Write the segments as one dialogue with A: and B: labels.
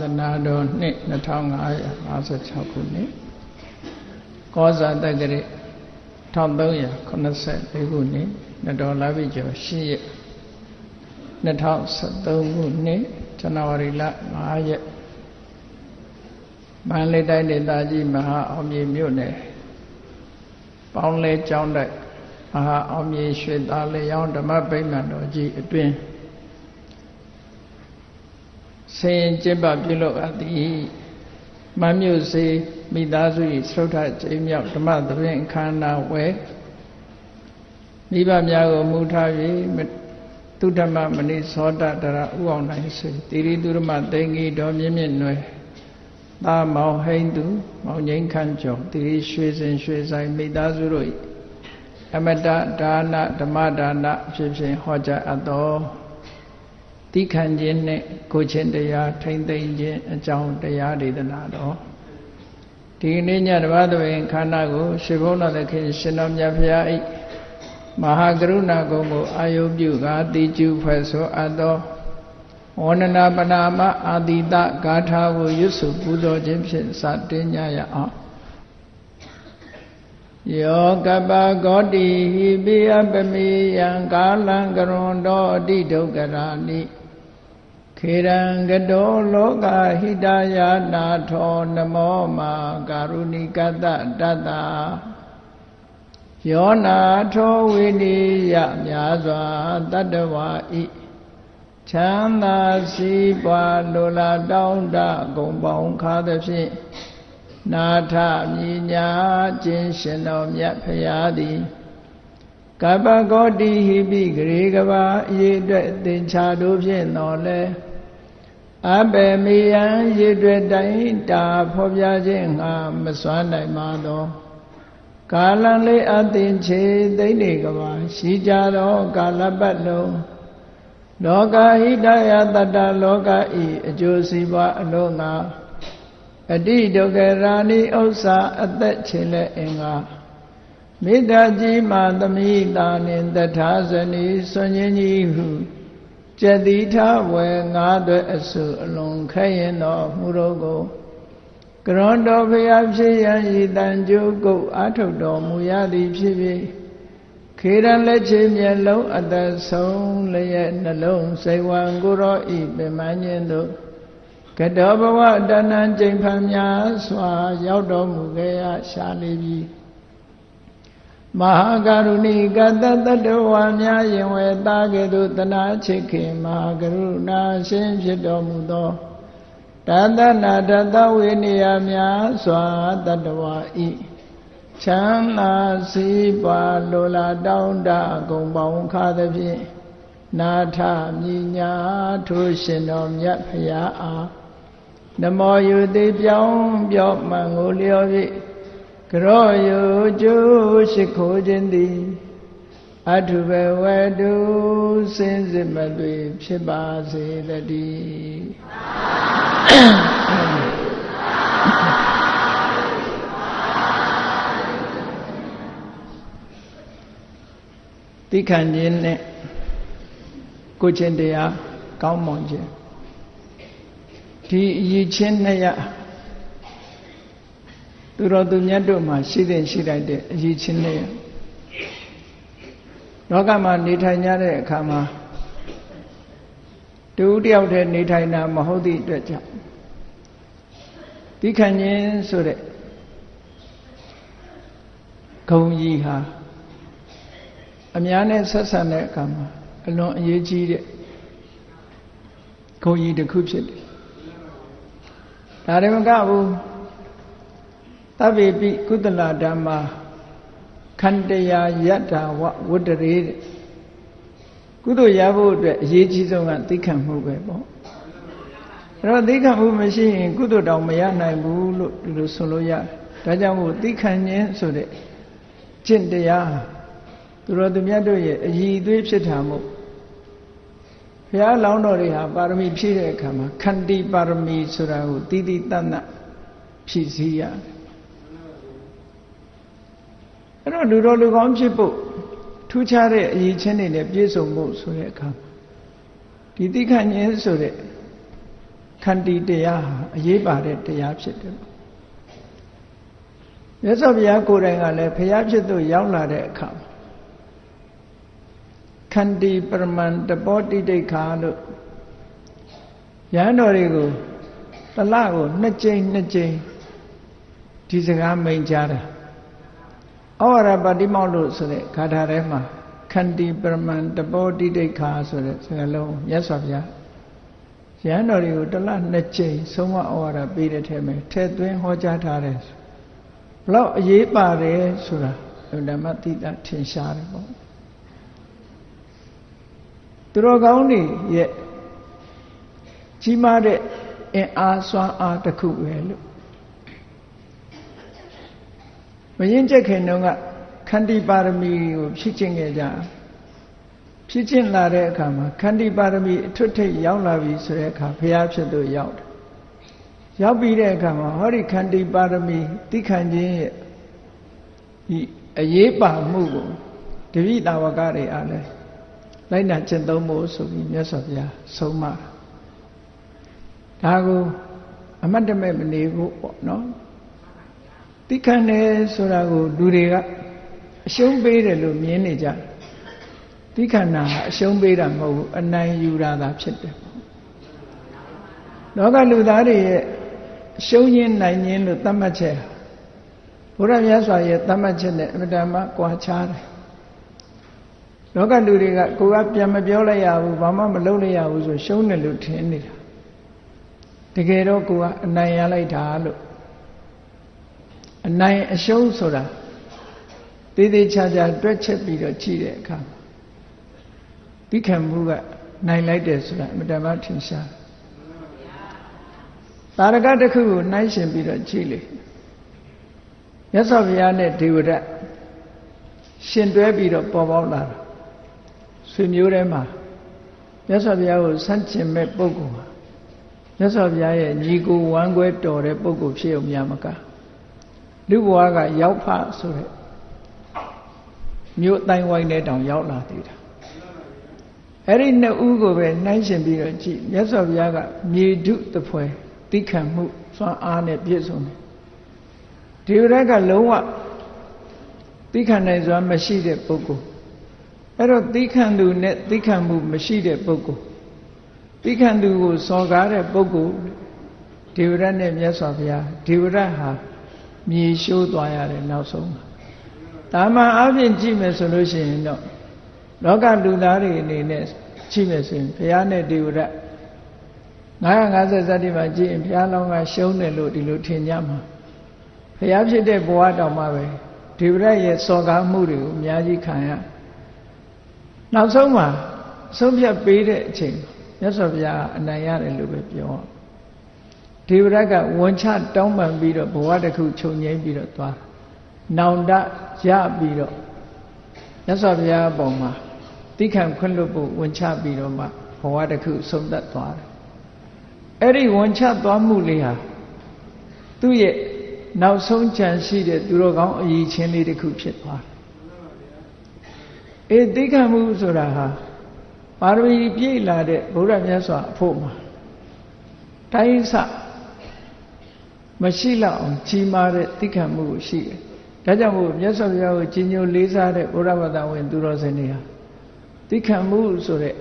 A: သနာတော်နှစ်2556ခုနှစ်ကောဇာတက္ကရာ1384ခုနှစ်နတော်လာပြီကျော်8ရက်2013ခုနှစ်ဇန်နဝါရီလ5ရက်မန္တလေးတိုင်းဒေသကြီးမဟာအောင်မြေမြို့နယ်ပေါင်းလဲကျောင်းတိုက်မဟာအောင်မြေရွှေသားလျောင်းဓမ္မဗိမာန်တော်ကြီးအတွင် ဆင်ကျင့်ပပြုလုပ်အပ်သည်မမြို့စေမိသားစု၏သုထကျိမြောက်ဓမ္မသဘင်ခန္ဓာဝဲမိဘများကိုမူထား၍သူဓမ္မမဏိသောတတရဥအောင်နိုင်စေတိရိသူရမသိင်္ဂီတော်မြင့်မြင့်နွယ်သာမောင်ဟိန်သူမောင်ငိမ့်ခန့်ကျော်တိရိရွှေစင်ရွှေဆိုင်မိသားစုတို့၏အမတဒါနဓမ္မဒါနဖြစ်ဖြင့်ဟောကြားအပ်တော် တိခံခြင်းနဲ့ကိုချင်းတရားထိမ့်သိမ့်ခြင်းအကြောင်းတရားဒေသနာတော်ဒီနေ့ညတပါးသွင်ခန္ဓာကိုရှင်ဘုန်းတော်သခင်ရှင်တော်မြတ်ဖရာဤမဟာကရုဏာကုံကိုအာယုပြုကာတိကျုဖွဲ့ဆိုအပ်သောဝန္ဒနာပနာမအာတိတဂါထာကိုရွတ်ဆိုပူဇော်ခြင်းဖြင့်စတင်ကြရအောင်ယောကပဂောတိဟိပိအပမေယံကာလံကရွန်တော်အတိဒုက္ခရာနိ ခေရံကတောလောကဟိတယာနာထောနမောမာကာရုဏိကတတတ္တယောနာထောဝိနိယများစွာတတ္တဝါဤချမ်းသာစီးပွားလိုလားတောင်းတဂုံပေါင်းခါသဖြင့်နာထမြညာခြင်းရှင်တော်မြတ်ဖရာသည်ကပ္ပဂောတိဟိပိဂရေကဘာအရေးအတွက်သင်္ချာတို့ဖြင့်တော်လဲ အဘေမေယံရေတွေ့တိုင်းတာဖော်ပြခြင်းငါမစွမ်းနိုင်ပါသောကာလံလေးအသင်ချေသိနေကဘာရှိကြသောကာလပတ်လုံးလောကဟိတယတတ္တလောကဤအကျိုးစီးပွားအလုံးငါအတိဒုက္ခရာဏိဥစ္စာအသက်ချေလက်အင်္ဂါမေတ္တာကြီးမှသမိတာနှင့်တထာဇနီဆွန်ရင်ကြီးဟု ကျက်တိထဝယ်ငါးသွဲအစုအလုံးခဲရင်တော်မူတော်ကိုကရွန်တော်ဖျားဖြစ်ရန်ဤတန်ကြိုးကုတ်အာထုတ်တော်မူရသည်ဖြစ်ဖြစ်ခေရန်လက်ချေမျက်လုံးအသက်ဆုံးလျက်နှလုံးစိတ်ဝံကိုရောဤပင်မခြင်းတို့ကတောဘဝတဏ္ဏကျိန်ဖန်များစွာ ရောက်တော်မူခဲ့ရရှာလေပြီ မဟာကရုဏီကတတတဝါများယင်ဝေတာကဲ့သို့တနာချစ်ခင်မဟာကရုဏာရှင်ဖြစ်တော်မူသောတသနာတတဝိနည်းများစွာတတဝါဤချမ်းသာစီးပွားလိုလားတောင်းတအကုန်ပေါင်းခါသဖြင့်နာထမြညာထိုးရှင်တော်မြတ်ဖရာအားနမောယုတိပြောင်းပြော့မှန်ကိုလျော်၍က ရောယုကျိုးရှိခိုးခြင်းသည်အထုဘဝတုစင်စစ်မသွေဖြစ်ပါစေတည်းတိခံခြင်းနဲ့ကိုချင်းတရားကောင်းမွန်ခြင်းဒီအရေးချင်းနှစ်ရ သူတော်သူမြတ်တို့မှာရှိတဲ့ရှိလိုက်တဲ့အရေးချင်းနှစ်ရလောကမှာနေထိုင်ကြတဲ့အခါမှာတူတယောက်တည်းနေထိုင်တာမဟုတ်သည့်အတွက်ကြောင့်ဒီခံခြင်းဆိုတဲ့ဂုံကြီးဟာအများနဲ့ဆက်ဆံတဲ့အခါမှာအလွန်အရေးကြီးတဲ့ဂုံကြီးတစ်ခုဖြစ်တယ်ဒါရမကဘူး သဗ္ဗေပိကုသလဓမ္မာခန္တရာယတ္တာဝဝတ္တရေတဲ့ကုသိုလ်ရဖို့အတွက်အရေးကြီးဆုံးကသိခံမှုပဲပေါ့အဲ့တော့သိခံမှုမရှိရင်ကုသိုလ်တောင်မရနိုင်ဘူးလို့ဒီလိုဆိုလို့ရတယ်ဒါကြောင့်မို့သိခံခြင်းဆိုတဲ့ကျင့်တရားသူတော်သူမြတ်တို့ရဲ့အည်သွေးဖြစ်တာမို့ဘုရားလောင်းတော်တွေဟာပါရမီဖြည့်တဲ့အခါမှာခန္တီပါရမီဆိုတာကိုတည်တည်တတ်တတ်ဖြည့်စည်းရတယ် အဲ့တော့လူတော်လူကောင်းဖြစ်ဖို့ထူးခြားတဲ့အရေးချင်းတွေနဲ့ပြည့်စုံဖို့ဆိုတဲ့အခါဒီတိခဏ်ခြင်းဆိုတဲ့ခန္တီတရားဟာအရေးပါတဲ့တရားဖြစ်တယ်မြတ်စွာဘုရားကိုယ်တိုင်ကလည်းဘုရားဖြစ်သူရောက်လာတဲ့အခါခန္တီပရမန်တပောတိတိခါလို့ရဟန်းတော်တွေကိုတလကိုနှစ်ကြိမ်နှစ်ကြိမ်ဒီစကားမိန်ကြားတာ ဩဝရပါတိမောက်လို့ဆိုတဲ့ဂါထာထဲမှာခန္တီပရမန်တပောတိတိခါဆိုတဲ့စကားလုံးမြတ်စွာဘုရားရဟန်းတော်တွေကိုတလနှစ်ကြိမ်ဆုံးမဩဝါဒပေးတဲ့ထဲမှာထဲသွင်းဟောကြားထားတယ်ဘလောက်အရေးပါတယ်ဆိုတာဓမ္မတိတာထင်ရှားတယ်ပေါ့သူတော်ကောင်းတွေရဲ့ကြီးမားတဲ့အင်အားစွမ်းအားတစ်ခုပဲလို့ မရင်ကျက်ခင်တုန်းကခန္တီပါရမီကိုဖြည့်ကျင့်ခဲ့ကြဖြစ်ကျင့်လာတဲ့အခါမှာခန္တီပါရမီအထွတ်ထိပ်ရောက်လာပြီဆိုတဲ့အခါဘုရားဖြစ်သူရောက်တယ်ရောက်ပြီးတဲ့အခါမှာဟောဒီခန္တီပါရမီတိခန့်ခြင်းရဲ့ဒီအရေးပါမှုကိုတပိတာဝကတွေအားလဲလိုက်နာကျင့်သုံးဖို့ဆိုပြီးမြတ်စွာဘုရားဆုံးမဒါကိုအမတ်တမဲ့မနေဖို့ပေါ့နော် တိခန့်တယ်ဆိုတာကိုလူတွေကအရှုံးပေးတယ်လို့မြင်နေကြတယ်ဒီခန္ဓာကအရှုံးပေးတာမဟုတ်ဘူးအနိုင်ယူတာသာဖြစ်တယ်လောကလူသားတွေရဲ့ရှုံးခြင်းနိုင်ခြင်းလို့သတ်မှတ်ချက်ဘုရားမြတ်စွာရဲ့သတ်မှတ်ချက်နဲ့အမြဲတမ်းကွာခြားတယ်လောကလူတွေကကိုကပြန်မပြောလိုက်ရဘူးဘာမှမလုပ်လိုက်ရဘူးဆိုရှုံးတယ်လို့ထင်နေတာတကယ်တော့ကိုကအနိုင်ရလိုက်တာလို့ အနိုင်အရှုံးဆိုတာသေးသေးချာချာတွက်ချက်ပြီးတော့ကြည့်တဲ့အခါသိခံမှုကနိုင်လိုက်တယ်ဆိုတာအမတမထင်ရှားသာရကတစ်ခုကိုနှိုင်းရှင်ပြီးတော့ကြည့်လေမြတ်စွာဘုရားနဲ့ဒေဝရတ်ရှင်တွဲပြီးတော့ပေါ်ပေါက်လာတာဆွေမျိုးထဲမှာမြတ်စွာဘုရားကိုဆန့်ကျင်မဲ့ပုဂ္ဂိုလ်ဟာမြတ်စွာဘုရားရဲ့ညီကိုဝမ်းခွဲတော်တဲ့ပုဂ္ဂိုလ်ဖြစ်အောင်များမက လူဘဝကရောက်ဖဆိုတဲ့မြို့တိုင်းဝိုင်းတဲ့တောင်ရောက်လာသေးတာအဲ့ဒီနှစ်ဦးကိုပဲနှိုင်းရှင်ပြီးတော့ကြည့်မြတ်စွာဘုရားကမြေဓုတဖွဲတိခံမှုစွမ်းအားနဲ့ပြည့်စုံတယ်ဒီရက်ကလုံးဝတိခံနိုင်စွာမရှိတဲ့ပုဂ္ဂိုလ်အဲ့တော့တိခံသူနဲ့တိခံမှုမရှိတဲ့ပုဂ္ဂိုလ်တိခံသူကိုစော်ကားတဲ့ပုဂ္ဂိုလ်ဒေဝရတ်နဲ့မြတ်စွာဘုရားဒေဝရတ်ဟာ မြေရှိုးသွားရတယ်နောက်ဆုံးတာမန်အပြင်ကြည့်မယ်ဆိုလို့ရှိရင်တော့လောကလူသားတွေအနေနဲ့ကြည့်မယ်ဆိုရင်ဘုရားနဲ့ဒေဝရ950ဇတိမှာကြည့်ရင်ဘုရားလောင်းကရှုံးတယ်လို့ဒီလိုထင်ကြမှာဘုရားဖြစ်တဲ့ဘဝတောင်မှပဲဒေဝရရဲ့စော်ကားမှုတွေကိုအများကြီးခံရနောက်ဆုံးမှာဆုံးဖြတ်ပေးတဲ့အချိန်မြတ်စွာဘုရားအနိုင်ရတယ်လို့ပဲပြော ဒေဝရကဝန်ချတောင်းပန်ပြီးတော့ဘဝတစ်ခုခြုံငိမ့်ပြီးတော့သွားနောင်တရပြီးတော့မြတ်စွာဘုရားအပေါ်မှာတိခံခွင့်လွတ်ဖို့ဝန်ချပြီးတော့မှဘဝတစ်ခုဆုံးသက်သွားတယ်အဲ့ဒီဝန်ချသွားမှုလေးဟာသူ့ရဲ့နောက်ဆုံးကြံရှိတဲ့သူတော်ကောင်းအည်ချင်းလေးတစ်ခုဖြစ်သွားတယ်အေးတိခံမှုဆိုတာဟာပါရမီပြည့်လာတဲ့ဘုရားမြတ်စွာအဖို့မှာတိုင်းဆ မရှိလောက်အောင်ကြီးမားတဲ့တိခံမှုကိုရှိတယ်ဒါကြောင့်မို့မြတ်စွာဘုရားကိုကြီးညိုလေးစားတဲ့ဘုရားဘာသာဝင်သူတော်စင်တွေဟာသိခံမှုဆိုတဲ့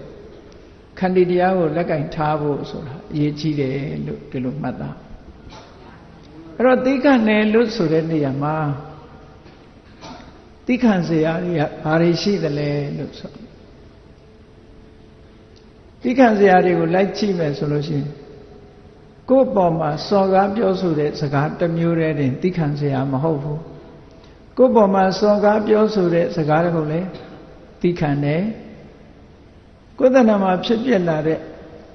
A: ခန္တီတရားကိုလက်ကင်ထားဖို့ဆိုတာအရေးကြီးတယ်လို့ဒီလိုမှတ်သားအဲ့တော့သိခံတယ်လို့ဆိုတဲ့နေရာမှာသိခံစရာတွေကဘာတွေရှိသလဲလို့ဆိုသိခံစရာတွေကိုလိုက်ကြည့်မယ်ဆိုလို့ရှိရင် ကိုယ့်ပေါ်မှာစော်ကားပြောဆိုတဲ့စကားတစ်မျိုးတည်းတင်သိခံစရာမဟုတ်ဘူးကိုယ့်ပေါ်မှာစော်ကားပြောဆိုတဲ့စကားတွေကိုလည်းသိခံတယ်ကိုယ်တဏ္ဍာမှာဖြစ်ပြလာတဲ့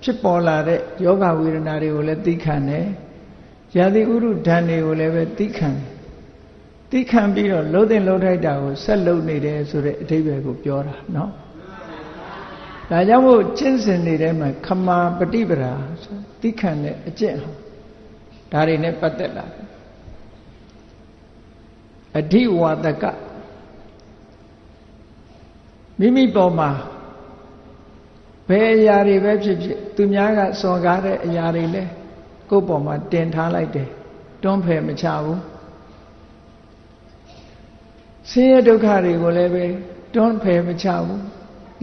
A: ဖြစ်ပေါ်လာတဲ့ယောဂဝေဒနာတွေကိုလည်းသိခံတယ်ရာသီဥရုဓာတ်တွေကိုလည်းပဲသိခံတယ်သိခံပြီးတော့လှုပ်တဲ့လှုပ်ထိုက်တာကိုဆက်လှုပ်နေတယ်ဆိုတဲ့အဓိပ္ပာယ်ကိုပြောတာเนาะ ဒါကြောင့်မို့ကျင့်စဉ်နေတဲ့မှာခမာပฏิပဒါသိခံတဲ့အကျင့်ဟာဒါတွေနဲ့ပတ်သက်လာတယ်အဓိဝါဒကမိမိပေါ်မှာဘယ်အရာတွေပဲဖြစ်ဖြစ်သူများကစော်ကားတဲ့အရာတွေလဲကိုယ့်ပေါ်မှာတင်ထားလိုက်တယ်တွန်းဖယ်မချဘူးဆင်းရဲဒုက္ခတွေကိုလည်းပဲတွန်းဖယ်မချဘူး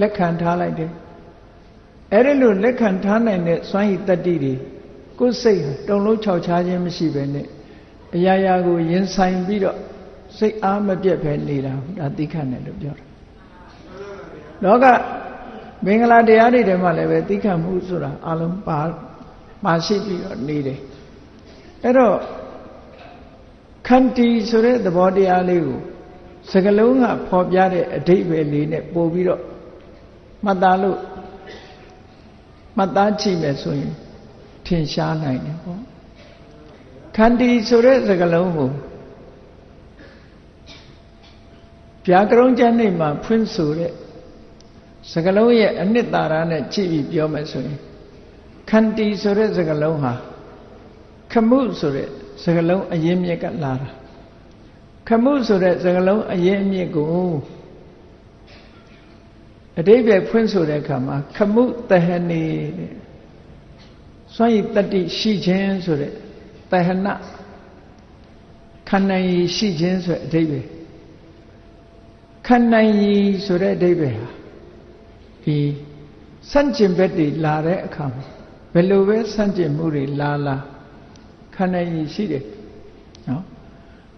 A: လက်ခံထားလိုက်တယ်အဲ့ဒီလိုလက်ခံထားနိုင်တဲ့စွမ်းရည်တတ္တိတွေကိုယ်စိတ်တုံလုံးခြောက်ခြားခြင်းမရှိပဲနဲ့အရာရာကိုရင်ဆိုင်ပြီးတော့စိတ်အားမပြတ်ပဲနေတာဒါသိခတ်တယ်လို့ပြောတာလောကမင်္ဂလာတရားတွေထဲမှာလည်းပဲသိခတ်မှုဆိုတာအလုံးပါပါရှိပြီးတော့နေတယ်အဲ့တော့ခန္တီဆိုတဲ့သဘောတရားလေးကိုစကလုံးကဖော်ပြတဲ့အဓိပ္ပာယ်လေးနဲ့ပို့ပြီးတော့ မှတ်သားလို့မှတ်သားကြည့်မယ်ဆိုရင်ထင်ရှားနိုင်တယ်ပေါ့ခန္တီဆိုတဲ့စကလုံးကိုဗျာကရုံးကျမ်းနေမှာဖွင့်ဆိုတဲ့စကလုံးရဲ့အနှစ်သာရနဲ့ကြည့်ပြီးပြောမယ်ဆိုရင်ခန္တီဆိုတဲ့စကလုံးဟာခမှုဆိုတဲ့စကလုံးအရင်မြစ်ကလာတာခမှုဆိုတဲ့စကလုံးအရင်အမြစ်ကို အတိပ္ပယ်ဖွင့်ဆိုတဲ့အခါမှာခမှုတဟနေတဲ့စွန့်ရည်တတိရှိခြင်းဆိုတဲ့တဟနခန္ဓာရည်ရှိခြင်းဆိုတဲ့အဓိပ္ပာယ်ခန္ဓာရည်ဆိုတဲ့အဓိပ္ပာယ်ဟာဒီစန့်ကျင်ဘက်တွေလာတဲ့အခါမှာဘယ်လိုပဲစန့်ကျင်မှုတွေလာလာခန္ဓာရည်ရှိတယ်နော်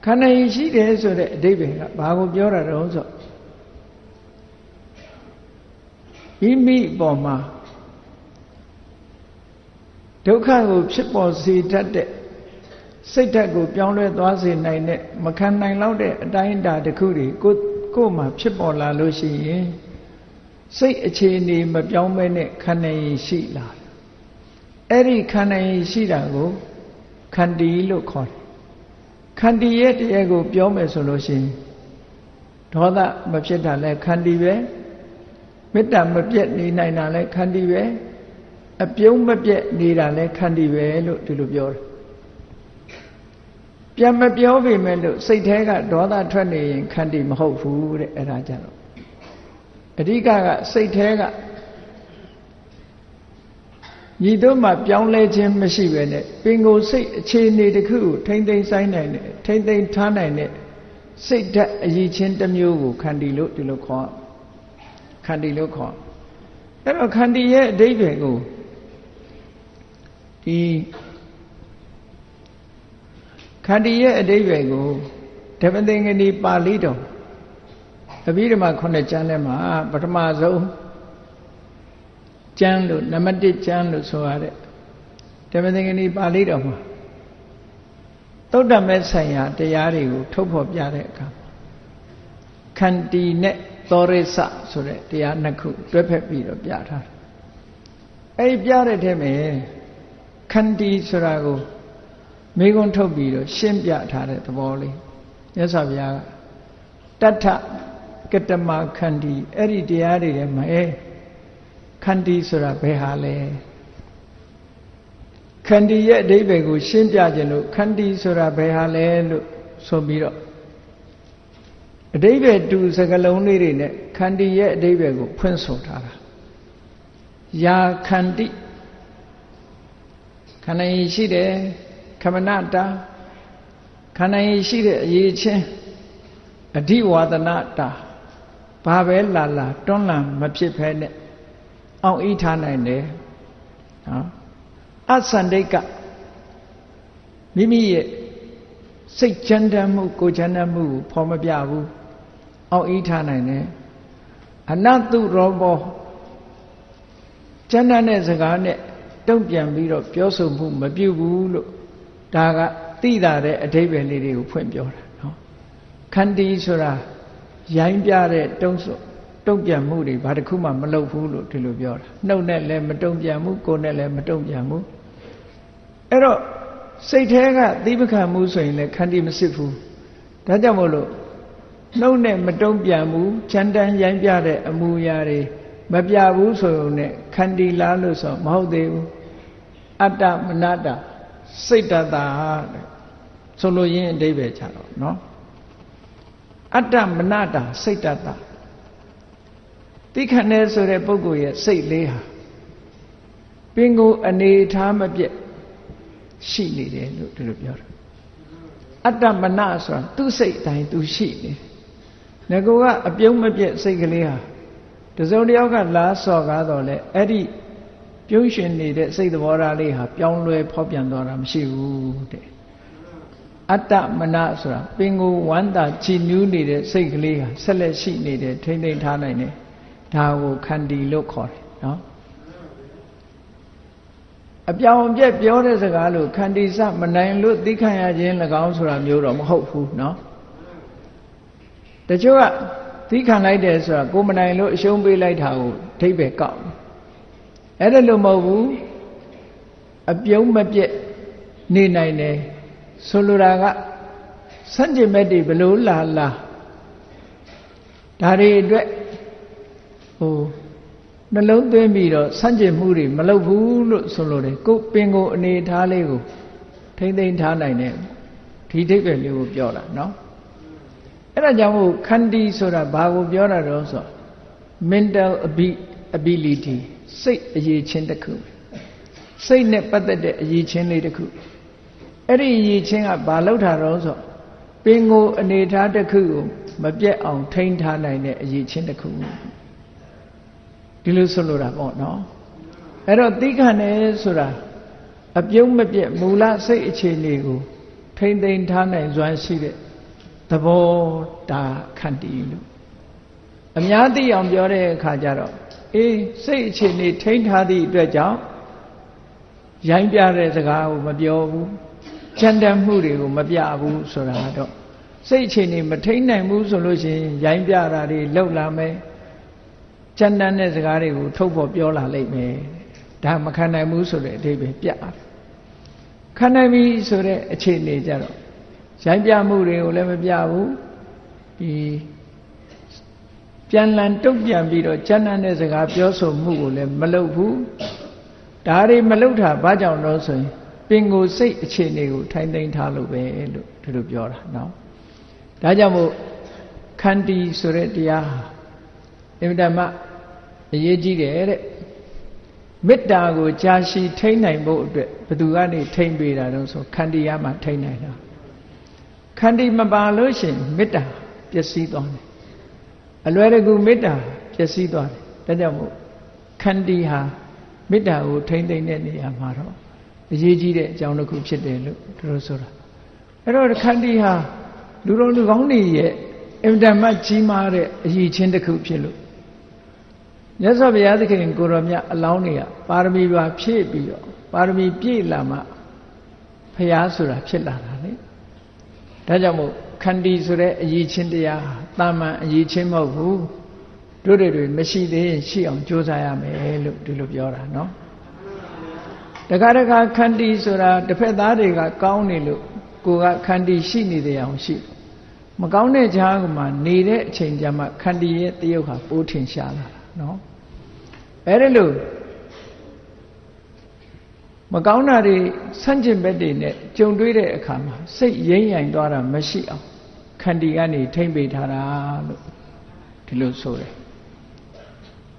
A: ခန္ဓာရည်ရှိတယ်ဆိုတဲ့အဓိပ္ပာယ်ကဘာကိုပြောတာတုံးဆို မိမိအပေါ်မှာဒုက္ခကိုဖြစ်ပေါ်စေတတ်တဲ့စိတ်ဓာတ်ကိုပြောင်းလဲသွားစေနိုင်တဲ့မခံနိုင်တော့တဲ့အတိုင်းအတာတစ်ခုတွေကိုကိုယ်မှာဖြစ်ပေါ်လာလို့ရှိရင်စိတ်အခြေအနေမပြောင်းမဲနဲ့ခန္ဓာရင်ရှိလာအဲ့ဒီခန္ဓာရင်ရှိတာကိုခန္တီလို့ခေါ်တယ်ခန္တီရဲ့တရားကို ပြောမယ်ဆိုလို့ရှိရင်ဒေါသမဖြစ်တာလဲခန္တီပဲ မေတ္တာမပြတ်နေနိုင်တာလဲခန္တီပဲအပြုံးမပြတ်နေတာလဲခန္တီပဲလို့ဒီလိုပြောတယ်ပြန်မပြောပေမဲ့လို့စိတ်แท้ကဒေါသထွက်နေရင်ခန္တီမဟုတ်ဘူးတဲ့အဲ့ဒါကြတော့အဓိကကစိတ်แท้ကညီတို့မှပြောင်းလဲခြင်းမရှိပဲနဲ့ပင်ကိုယ်စိတ်အခြေအနေတစ်ခုကိုထိမ့်သိမ့်ဆိုင်နိုင်တဲ့ထိမ့်သိမ့်ထားနိုင်တဲ့စိတ်ဓာတ်အည်ချင်းတစ်မျိုးကိုခန္တီလို့ဒီလိုခေါ် ခန္တီလို့ခေါ်အဲ့တော့ခန္တီရဲ့အဓိပ္ပာယ်ကိုဒီခန္တီရဲ့အဓိပ္ပာယ်ကိုဓမ္မသင်္ကနီပါဠိတော်အဘိဓမ္မာခုနှစ်ကျမ်းထဲမှာပထမဆုံးကျမ်းလို့နံပါတ်1ကျမ်းလို့ဆိုရတဲ့ဓမ္မသင်္ကနီပါဠိတော်မှာသုဒ္ဓမဲ့ဆိုင်ရာတရားတွေကိုထုတ်ဖော်ပြတဲ့အခါခန္တီနဲ့ သောရိစဆိုတဲ့တရားနှစ်ခုတွဲဖက်ပြီးတော့ပြထားတယ်။အဲဒီပြတဲ့ထဲမှာခန္တီဆိုတာကိုမိကုံထုတ်ပြီးတော့ရှင်းပြထားတဲ့သဘောလေးမြတ်စွာဘုရားကတတ္ထကတမခန္တီအဲ့ဒီတရားတွေထဲမှာအဲခန္တီဆိုတာဘယ်ဟာလဲခန္တီရဲ့အဓိပ္ပာယ်ကိုရှင်းပြခြင်းလို့ခန္တီဆိုတာဘယ်ဟာလဲလို့ဆိုပြီးတော့ အဓိပ္ပာယ်တူစကလုံးလေးတွေနဲ့ခန္တီရဲ့အဓိပ္ပာယ်ကိုဖွင့်ဆိုထားတာယာခန္တီခန္ဓာရင်ရှိတယ်ခမနတာခန္ဓာရင်ရှိတဲ့အရေးချင်းအဓိဝါဒနာတာဘာပဲလာလာတွန်းလှန်မဖြစ်ဖဲနဲ့အောင်ဤထားနိုင်တယ်နော်အသန္တိကမိမိရဲ့စိတ်ချမ်းသာမှုကိုချမ်းသာမှုကိုဖော်မပြဘူး အောင်ဤထားနိုင်တယ်အနတုရောဘောချမ်းသာတဲ့စကားနဲ့တုံ့ပြန်ပြီးတော့ပြောဆိုမှုမပြုဘူးလို့ဒါကသိတာတဲ့အဓိပ္ပာယ်လေးတွေကိုဖွင့်ပြောတာနော်ခန္တီဆိုတာရိုင်းပြတဲ့တုံးဆိုတုံ့ပြန်မှုတွေဘာတစ်ခုမှမလုပ်ဘူးလို့ဒီလိုပြောတာနှုတ်နဲ့လည်းမတုံ့ပြန်ဘူးကိုယ်နဲ့လည်းမတုံ့ပြန်ဘူးအဲ့တော့စိတ်แท้ကသီးပခံမှုဆိုရင်လည်းခန္တီမစစ်ဘူးဒါကြောင့်မို့လို့ နှုတ်နဲ့မတုံ့ပြန်ဘူးချမ်းတမ်းရိုင်းပြတဲ့အမူအရာတွေမပြဘူးဆိုရင်လည်းခန္တီလားလို့ဆိုမဟုတ်သေးဘူးအတ္တမနတ္တစိတ်တတာတဲ့ဆိုလိုရင်းအဓိပ္ပာယ်ချတော့နော်အတ္တမနတ္တစိတ်တတာတိခဏဲဆိုတဲ့ပုဂ္ဂိုလ်ရဲ့စိတ်လေးဟာပင်ကိုအနေထားမပြတ်ရှိနေတယ်လို့ဒီလိုပြောတာအတ္တမနဆိုတာသူ့စိတ်တိုင်းသူရှိနေတယ် ငကောကအပြုံးမပြတ်စိတ်ကလေးဟာတစုံတစ်ယောက်ကလာစော်ကားတော့လေအဲ့ဒီပြုံးရှင်နေတဲ့စိတ်သဘောထားလေးဟာပြောင်းလဲဖောက်ပြန်သွားတာမရှိဘူးတဲ့အတ္တမနဆိုတာပင်ကိုဝမ်းသာကြည်နူးနေတဲ့စိတ်ကလေးဟာဆက်လက်ရှိနေတယ်ထိမ့်သိမ့်ထားနိုင်တယ်ဒါကိုခန္တီလို့ခေါ်တယ်နော်အပြောင်ပြက်ပြောတဲ့စကားလို့ခန္တီစမနိုင်လို့သိခံရခြင်း၎င်းဆိုတာမျိုးတော့မဟုတ်ဘူးเนาะ တချို့ကသီးခံလိုက်တယ်ဆိုတာကိုမနိုင်လို့အရှုံးပေးလိုက်တာကိုအဓိပ္ပာယ်ကောက်အဲ့ဒါလို့မဟုတ်ဘူးအပြုံးမပြက်နေနိုင်တယ်ဆိုလိုတာကစန့်ကျင်ဘက်တွေဘလို့လာလာဒါတွေအတွက်ဟိုနှလုံးသွင်းပြီးတော့စန့်ကျင်မှုတွေမလုပ်ဘူးလို့ဆိုလိုတယ်ကိုပင်ကိုအနေထားလေးကိုထိမ့်သိမ့်ထားနိုင်တယ်ဒီအဓိပ္ပာယ်လေးကိုပြောတာနော် အဲ့ဒါကြောင့်မို့ခန္တီဆိုတာဘာကိုပြောတာတော့ဆို mental ability စိတ်အရေးချင်းတစ်ခုစိတ်နဲ့ပတ်သက်တဲ့အရေးချင်းလေးတစ်ခုအဲ့ဒီအရေးချင်းကဘာလောက်တာတော့ဆိုပင်ကိုအနေထားတစ်ခုကိုမပြတ်အောင်ထိန်းထားနိုင်တဲ့အရေးချင်းတစ်ခုဒီလိုဆိုလိုတာပေါ့နော်အဲ့တော့သိခံတယ်ဆိုတာအပြုံးမပြတ်မူလစိတ်အခြေအနေကိုထိမ့်သိမ်းထားနိုင်စွမ်းရှိတဲ့ သဘောတာခန္တီလို့အများသိအောင်ပြောတဲ့အခါကျတော့အေးစိတ်အခြေအနေထိမ့်ထားသည့်အတွက်ကြောင့်ရိုင်းပြတဲ့စကားကိုမပြောဘူးကြံတမ်းမှုတွေကိုမပြဘူးဆိုတာတော့စိတ်အခြေအနေမထိမ့်နိုင်ဘူးဆိုလို့ရှိရင်ရိုင်းပြတာတွေလောက်လာမယ်ကြံတန်းတဲ့စကားတွေကိုထုတ်ဖို့ပြောလာလိမ့်မယ်ဒါမခံနိုင်ဘူးဆိုတဲ့အဓိပ္ပာယ်ပြခံနိုင်ပြီဆိုတဲ့အခြေအနေကြတော့ ရိုင်းပြမှုတွေကိုလည်းမပြဘူးဒီပြန်လန်တုတ်ပြန်ပြီးတော့ကြံတန်းတဲ့စကားပြောဆိုမှုကိုလည်းမလုပ်ဘူးဒါတွေမလုပ်တာဘာကြောင့်လို့ဆိုရင်ပင်ကိုစိတ်အခြေအနေကိုထိုင်သိမ်းထားလို့ပဲလို့ဒီလိုပြောတာเนาะဒါကြောင့်မို့ခန္တီဆိုတဲ့တရားဟာအင်မတန်မှအရေးကြီးတယ်တဲ့မေတ္တာကိုကြာရှည်ထိန်းနိုင်ဖို့အတွက်ဘယ်သူကနေထိန်းပေးတာတော့ဆိုခန္တီရမှာထိန်းနိုင်တာ ခန္တီမပါလို့ရှင်မေတ္တာပျက်စီးသွားတယ်အလွယ်တကူမေတ္တာပျက်စီးသွားတယ်ဒါကြောင့်မို့ခန္တီဟာမေတ္တာကိုထိန်းသိမ်းတဲ့နေရာမှာတော့အရေးကြီးတဲ့အကြောင်းတစ်ခုဖြစ်တယ်လို့သူတို့ဆိုတာအဲ့တော့ခန္တီဟာလူတော်လူကောင်းတွေရဲ့အင်တန်မှကြီးမားတဲ့အရေးချင်းတစ်ခုဖြစ်လို့မြတ်စွာဘုရားသခင်ကိုရောမြတ်အလောင်းတွေကပါရမီပါဖြည့်ပြီးတော့ပါရမီပြည့်လာမှဖျားဆိုတာဖြစ်လာတာလေ ဒါကြောင့်မို့ခန္တီဆိုတဲ့အရေးချင်းတရားတာမန်အရေးချင်းမဟုတ်ဘူးတို့တွေတွေမရှိသေးရင်ရှိအောင်ကြိုးစားရမယ်လို့ဒီလိုပြောတာနော်တခါတခါခန္တီဆိုတာတစ်ဖက်သားတွေကကောင်းနေလို့ကိုကခန္တီရှိနေတဲ့အောင်ရှိမကောင်းတဲ့ခြားကမှနေတဲ့အချိန်ကျမှခန္တီရဲ့တယုတ်ဟာပိုးထင်ရှားလာတာနော်အဲဒီလို မကောင်းတာတွေဆန့်ကျင်ဘက်တွေနဲ့ကြုံတွေ့တဲ့အခါမှာစိတ်ရိမ့်ရိုင်သွားတာမရှိအောင်ခန္တီကနေထိမ့်ပေးထားတာလို့ဒီလိုဆိုတယ်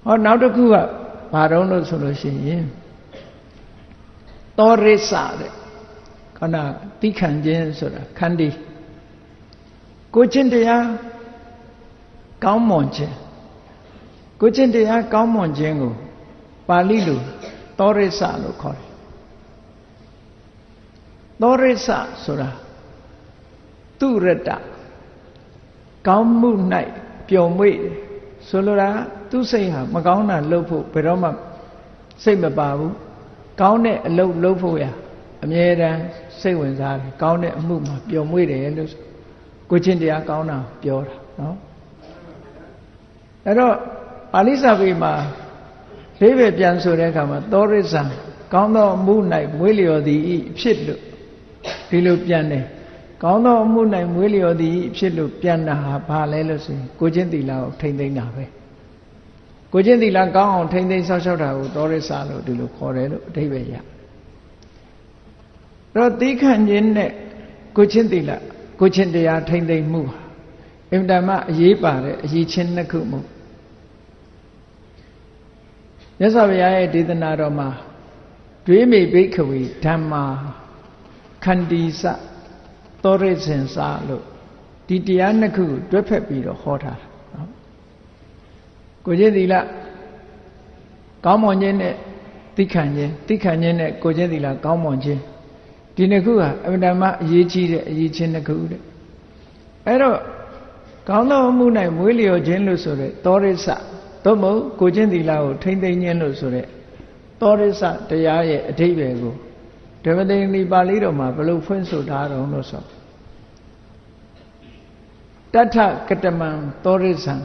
A: ဟောနောက်တစ်ခုကဘာတော့လို့ဆိုလို့ရှိရင်သောရိစ္ဆတဲ့ခန္ဓာတိခံခြင်းဆိုတာခန္တီကိုချင်းတရားကောင်းမွန်ခြင်းကိုချင်းတရားကောင်းမွန်ခြင်းကိုပါဠိလိုသောရိစ္ဆလို့ခေါ်တယ် သောရိစ္ဆဆိုတာသူရတကောင်းမှု၌ပျော်မွေ့ဆိုလိုတာသူစိတ်ဟာမကောင်းတာလုပ်ဖို့ဘယ်တော့မှစိတ်မပါဘူးကောင်းတဲ့အလုပ်လုပ်ဖို့ရအမြဲတမ်းစိတ်ဝင်စားတယ်ကောင်းတဲ့အမှုမှာပျော်မွေ့တယ်လို့ကိုချင်းတရားကောင်းတာပြောတာနော်အဲ့တော့ပါဠိစာပေမှာလေးပဲပြန်ဆိုတဲ့အခါမှာသောရိစ္ဆာကောင်းသောအမှု၌မွေးလျော်သည်ဤဖြစ်လို့ ဒီလိုပြန်တယ်ကောင်းသောအမှု၌မွေးလျော်သည်ဤဖြစ်လို့ပြန်တာဟာဘာလဲလို့ဆိုရင်ကိုချင်းသီလကိုထိမ့်သိမ့်တာပဲကိုချင်းသီလကောင်းအောင်ထိမ့်သိမ့်ဆောက်ရှောက်တာကိုသောရိစ္ဆာလို့ဒီလိုခေါ်တယ်လို့အဓိပ္ပာယ်ရတော့သီးခံခြင်းနဲ့ကိုချင်းသီလကိုချင်းတရားထိမ့်သိမ့်မှုဟာအင်တမအရေးပါတဲ့အရေးချင်းနှစ်ခုမို့မြတ်စွာဘုရားရဲ့ဒေသနာတော်မှာတွေးမိဘိခဝေဓမ္မာ ခန္တီစသောရိစင်စာလို့ဒီတရားနှစ်ခုတွဲဖက်ပြီးတော့ဟောထားတာနော်ကိုချင်းသီလကောင်းမွန်ခြင်းနဲ့သိခံခြင်းသိခံခြင်းနဲ့ကိုချင်းသီလကောင်းမွန်ခြင်းဒီနှစ်ခုဟာအမှန်တမ်းအရေးကြီးတဲ့အရေးချင်းနှစ်ခုတဲ့အဲ့တော့ကောင်းသောမှု၌မွေးလျော်ခြင်းလို့ဆိုတဲ့သောရိစသို့မဟုတ်ကိုချင်းသီလကိုထိမ့်သိမ်းခြင်းလို့ဆိုတဲ့သောရိစတရားရဲ့အဓိပ္ပာယ်ကိုဓ မ္မသင်္ကနီပါဠိတော်မှာဘယ်လိုဖွင့်ဆိုထားတော့လို့ဆိုတထကတမံသောရိစံ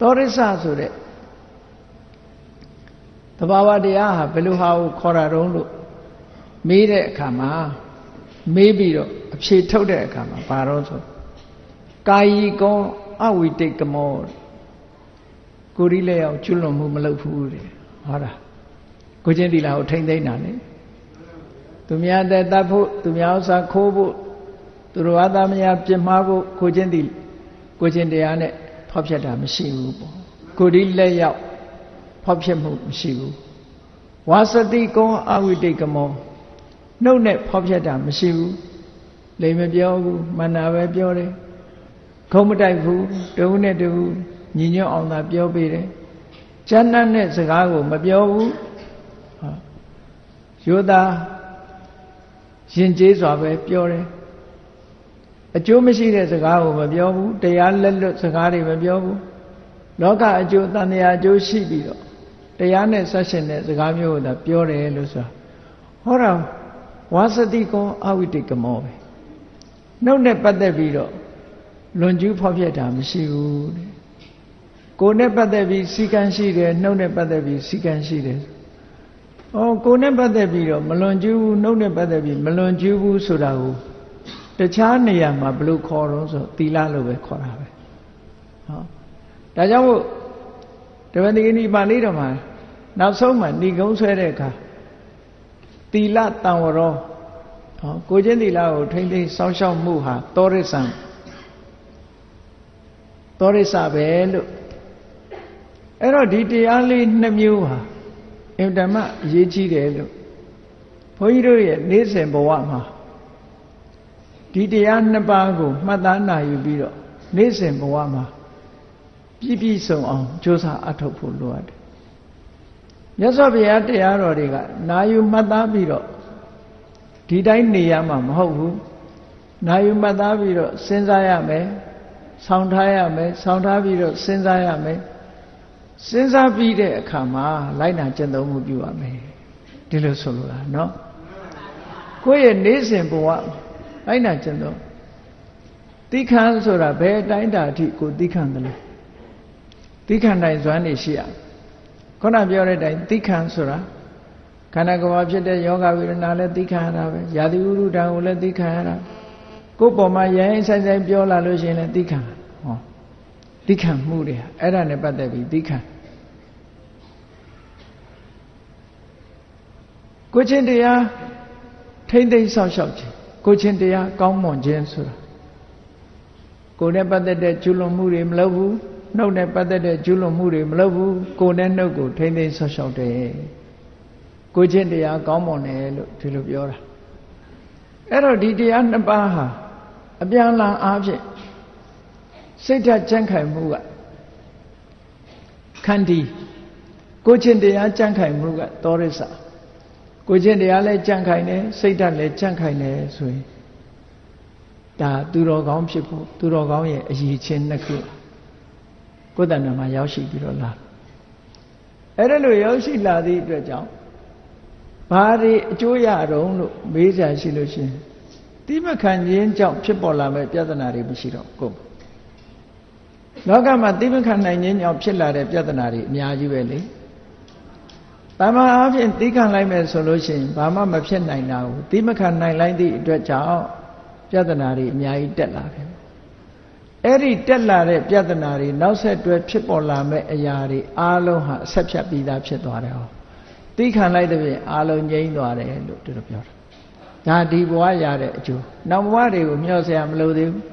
A: သောရိစဆိုတဲ့တဘာဝတရားဟာဘယ်လိုဟာကိုခေါ်တာတုံးလို့မေးတဲ့အခါမှာမေးပြီးတော့အဖြေထုတ်တဲ့အခါမှာဘာတော့ဆိုကာယီကောအဝိတိတ်ကမောကိုရီလက်ရောက်ကျွလွန်မှုမလုပ်ဘူးတဲ့ဟောတာကိုချင်းတီလာကိုထိမ့်သိမ့်တာလေ သူများတဲ့တတ်ဖို့သူများဥစ္စာခိုးဖို့သူတော်ဘာသာမယာပြစ်မှားဖို့ကိုချင်းတီကိုချင်းတရားနဲ့ဖောက်ဖျက်တာမရှိဘူးပေါ့ကိုရီလက်ရောက်ဖောက်ဖျက်မှုမရှိဘူးဝါစတိကောအဝိတိတ်ကမောနှုတ်နဲ့ဖောက်ဖျက်တာမရှိဘူးလိမ်မပြောဘူးမန္နာပဲပြောတယ်ခုံမတိုက်ဘူးတဝုနဲ့တဝုညီညွတ်အောင်သာပြောပေးတယ်ကျမ်းနဲ့တဲ့စကားကိုမပြောဘူးယောသား ရင်ကျေးစွာပဲပြောတယ်အကျိုးမရှိတဲ့စကားကိုမပြောဘူးတရားလက်လွတ်စကားတွေမပြောဘူးလောကအကျိုးတန်တရားအကျိုးရှိပြီးတော့တရားနဲ့ဆက်ရှင်တဲ့စကားမျိုးကိုသာပြောတယ်လို့ဆိုတာဟောတာဝါစတိကောအဝိတိကမောပဲနှုတ်နဲ့ပတ်သက်ပြီးတော့လွန်ကျူးဖောက်ဖျက်တာမရှိဘူးတဲ့ကိုယ်နဲ့ပတ်သက်ပြီးစီကံရှိတယ်နှုတ်နဲ့ပတ်သက်ပြီးစီကံရှိတယ်။ အော်ကိုယ်နဲ့ပတ်သက်ပြီးတော့မလွန်ကျူးဘူးနှုတ်နဲ့ပတ်သက်ပြီးမလွန်ကျူးဘူးဆိုတာကိုတခြားနေရာမှာဘလို့ခေါ်တော့ဆိုသီလလို့ပဲခေါ်တာပဲ။ဟောဒါကြောင့်မို့တပည့်တိနိပါဠိတော်မှာနောက်ဆုံးမှာဏိကုံးဆွဲတဲ့အခါသီလတံဝရောဟောကိုချင်းသီလကိုထိမ့်သိမ်းစောင့်ရှောက်မှုဟာသောရိစ္ဆံသောရိစ္ဆပဲလို့အဲ့တော့ဒီတရားလေးနှစ်မျိုးဟာ အင်တမအရေးကြီးတယ်လို့ဘုန်းကြီးတို့ရဲ့နေ့စဉ်ဘဝမှာဒီတရားနှစ်ပါးကိုမှတ်သားနိုင်ယူပြီးတော့နေ့စဉ်ဘဝမှာပြည့်ပြည့်စုံအောင်ကြိုးစားအထောက်ဖို့လိုအပ်တယ်မြတ်စွာဘုရားတရားတော်တွေကနာယူမှတ်သားပြီးတော့ဒီတိုင်းနေရမှာမဟုတ်ဘူးနာယူမှတ်သားပြီးတော့စဉ်းစားရမယ်ဆောင်းထားရမယ်ဆောင်းထားပြီးတော့စဉ်းစားရမယ် စဉ်းစားပြီးတဲ့အခါမှာလိုက်နာကျင့်သုံးမှုပြုရမယ်ဒီလိုဆိုလိုတာเนาะကိုယ့်ရဲ့နေ့စဉ်ဘဝလိုက်နာကျင့်သုံးတိခန်းဆိုတာဘယ်အတိုင်းတာအထိကိုတိခန်းတယ်လဲတိခန်းတိုင်းဇွမ်းနေရှိရခုနပြောတဲ့အတိုင်းတိခန်းဆိုတာခန္ဓာကိုယ်မှာဖြစ်တဲ့ယောဂဝိရဏလည်းသိခံရတာပဲယာတိဥရုဒံကိုလည်းသိခံရတာကိုယ်ပေါ်မှာရိုင်းဆိုင်ဆိုင်ပြောလာလို့ရှိရင်လည်းသိခံဟော သိခံမှုတွေအဲ့ဒါနဲ့ပတ်သက်ပြီးသိခံကိုချင်းတရားထိမ့်သိမ့်ဆောက်ရှောက်ခြင်းကိုချင်းတရားကောင်းမွန်ခြင်းဆိုတာကိုယ်နဲ့ပတ်သက်တဲ့ကျွလွန်မှုတွေမလုပ်ဘူးနှုတ်နဲ့ပတ်သက်တဲ့ကျွလွန်မှုတွေမလုပ်ဘူးကိုယ်နဲ့နှုတ်ကိုထိမ့်သိမ့်ဆောက်ရှောက်တယ်ကိုချင်းတရားကောင်းမွန်တယ်လို့ဒီလိုပြောတာအဲ့တော့ဒီတရားနှစ်ပါးဟာအပြန်လန်အားဖြင့် စိတ်ဓာတ်ကြံ့ခိုင်မှုကခန္တီကိုချင်းတရားကြံ့ခိုင်မှုကသောရစ္ဆကိုချင်းတရားလည်းကြံ့ခိုင်တယ်စိတ်ဓာတ်လည်းကြံ့ခိုင်တယ်ဆိုရင်ဒါသူတော်ကောင်းဖြစ်ဖို့သူတော်ကောင်းရဲ့အရေးချင်းနှစ်ခုကိုယ်တဏ္ဍာမှာရောက်ရှိပြီးတော့လာအဲ့ဒါလိုရောက်ရှိလာသည့်အတွက်ကြောင့်ဘာတွေအကျိုးရတော့လို့မေးကြရှိလို့ရှိရင်တိမခံခြင်းကြောင့်ဖြစ်ပေါ်လာမဲ့ပြဿနာတွေမရှိတော့ကိုယ် လောကမှာတိမခံနိုင်ခြင်းကြောင့်ဖြစ်လာတဲ့ပြဿနာတွေအများကြီးပဲလေတမန်အားဖြင့်တိခံလိုက်မယ်ဆိုလို့ရှိရင်ဘာမှမဖြစ်နိုင်တာဘူးတိမခံနိုင်လိုက်သည့်အတွက်ကြောင့်ပြဿနာတွေအများကြီးတက်လာတယ်အဲ့ဒီတက်လာတဲ့ပြဿနာတွေနောက်ဆက်တွဲဖြစ်ပေါ်လာမဲ့အရာတွေအားလုံးဟာအဆက်ဖြတ်ပြီးသားဖြစ်သွားတယ်ဟောသိခံလိုက်တဲ့ပြင်အာလုံးငြိမ့်သွားတယ်လို့သူတို့ပြောတာဒါဒီဘဝရတဲ့အကျိုးနောက်ဘဝတွေကိုမျှော်စရာမလိုသေးဘူး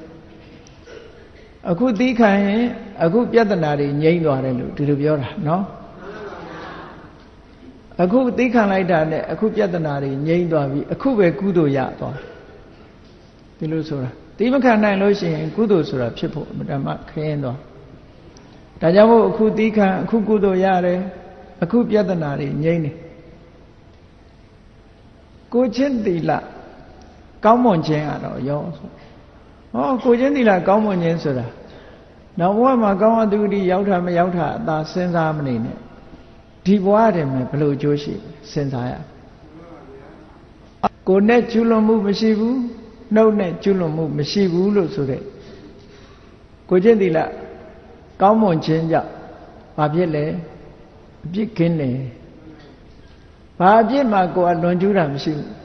A: အခုသိခံရင်အခုပြဿနာတွေငြိမ့်သွားတယ်လို့သူတို့ပြောတာနော်အခုသိခံလိုက်တာနဲ့အခုပြဿနာတွေငြိမ်းသွားပြီအခုပဲကုသိုလ်ရသွားဒီလိုဆိုတာသိမခံနိုင်လို့ရှိရင်ကုသိုလ်ဆိုတာဖြစ်ဖို့အမှန်တမ်းခရင်သွားဒါကြောင့်မို့အခုသိခံအခုကုသိုလ်ရတယ်အခုပြဿနာတွေငြိမ်းနေကိုချင်းသီလကောင်းမွန်ခြင်းကတော့ရောဆို ဟောကိုချင်းသီလကောင်းမွန်ခြင်းဆိုတာနောက်ဘဝမှာကောင်းအတုတိရောက်တာမရောက်တာအသာစဉ်းစားမနေနဲ့ဒီဘဝတည်းမှာဘယ်လိုအကျိုးရှိစဉ်းစားရကိုနဲ့ကျွလွန်မှုမရှိဘူးနှုတ်နဲ့ကျွလွန်မှုမရှိဘူးလို့ဆိုတဲ့ကိုချင်းသီလကောင်းမွန်ခြင်းကြောင့်ဘာဖြစ်လဲအပြစ်ကင်းတယ်ဘာအပြစ်မှကိုယ်ကလွန်ကျူးတာမရှိဘူး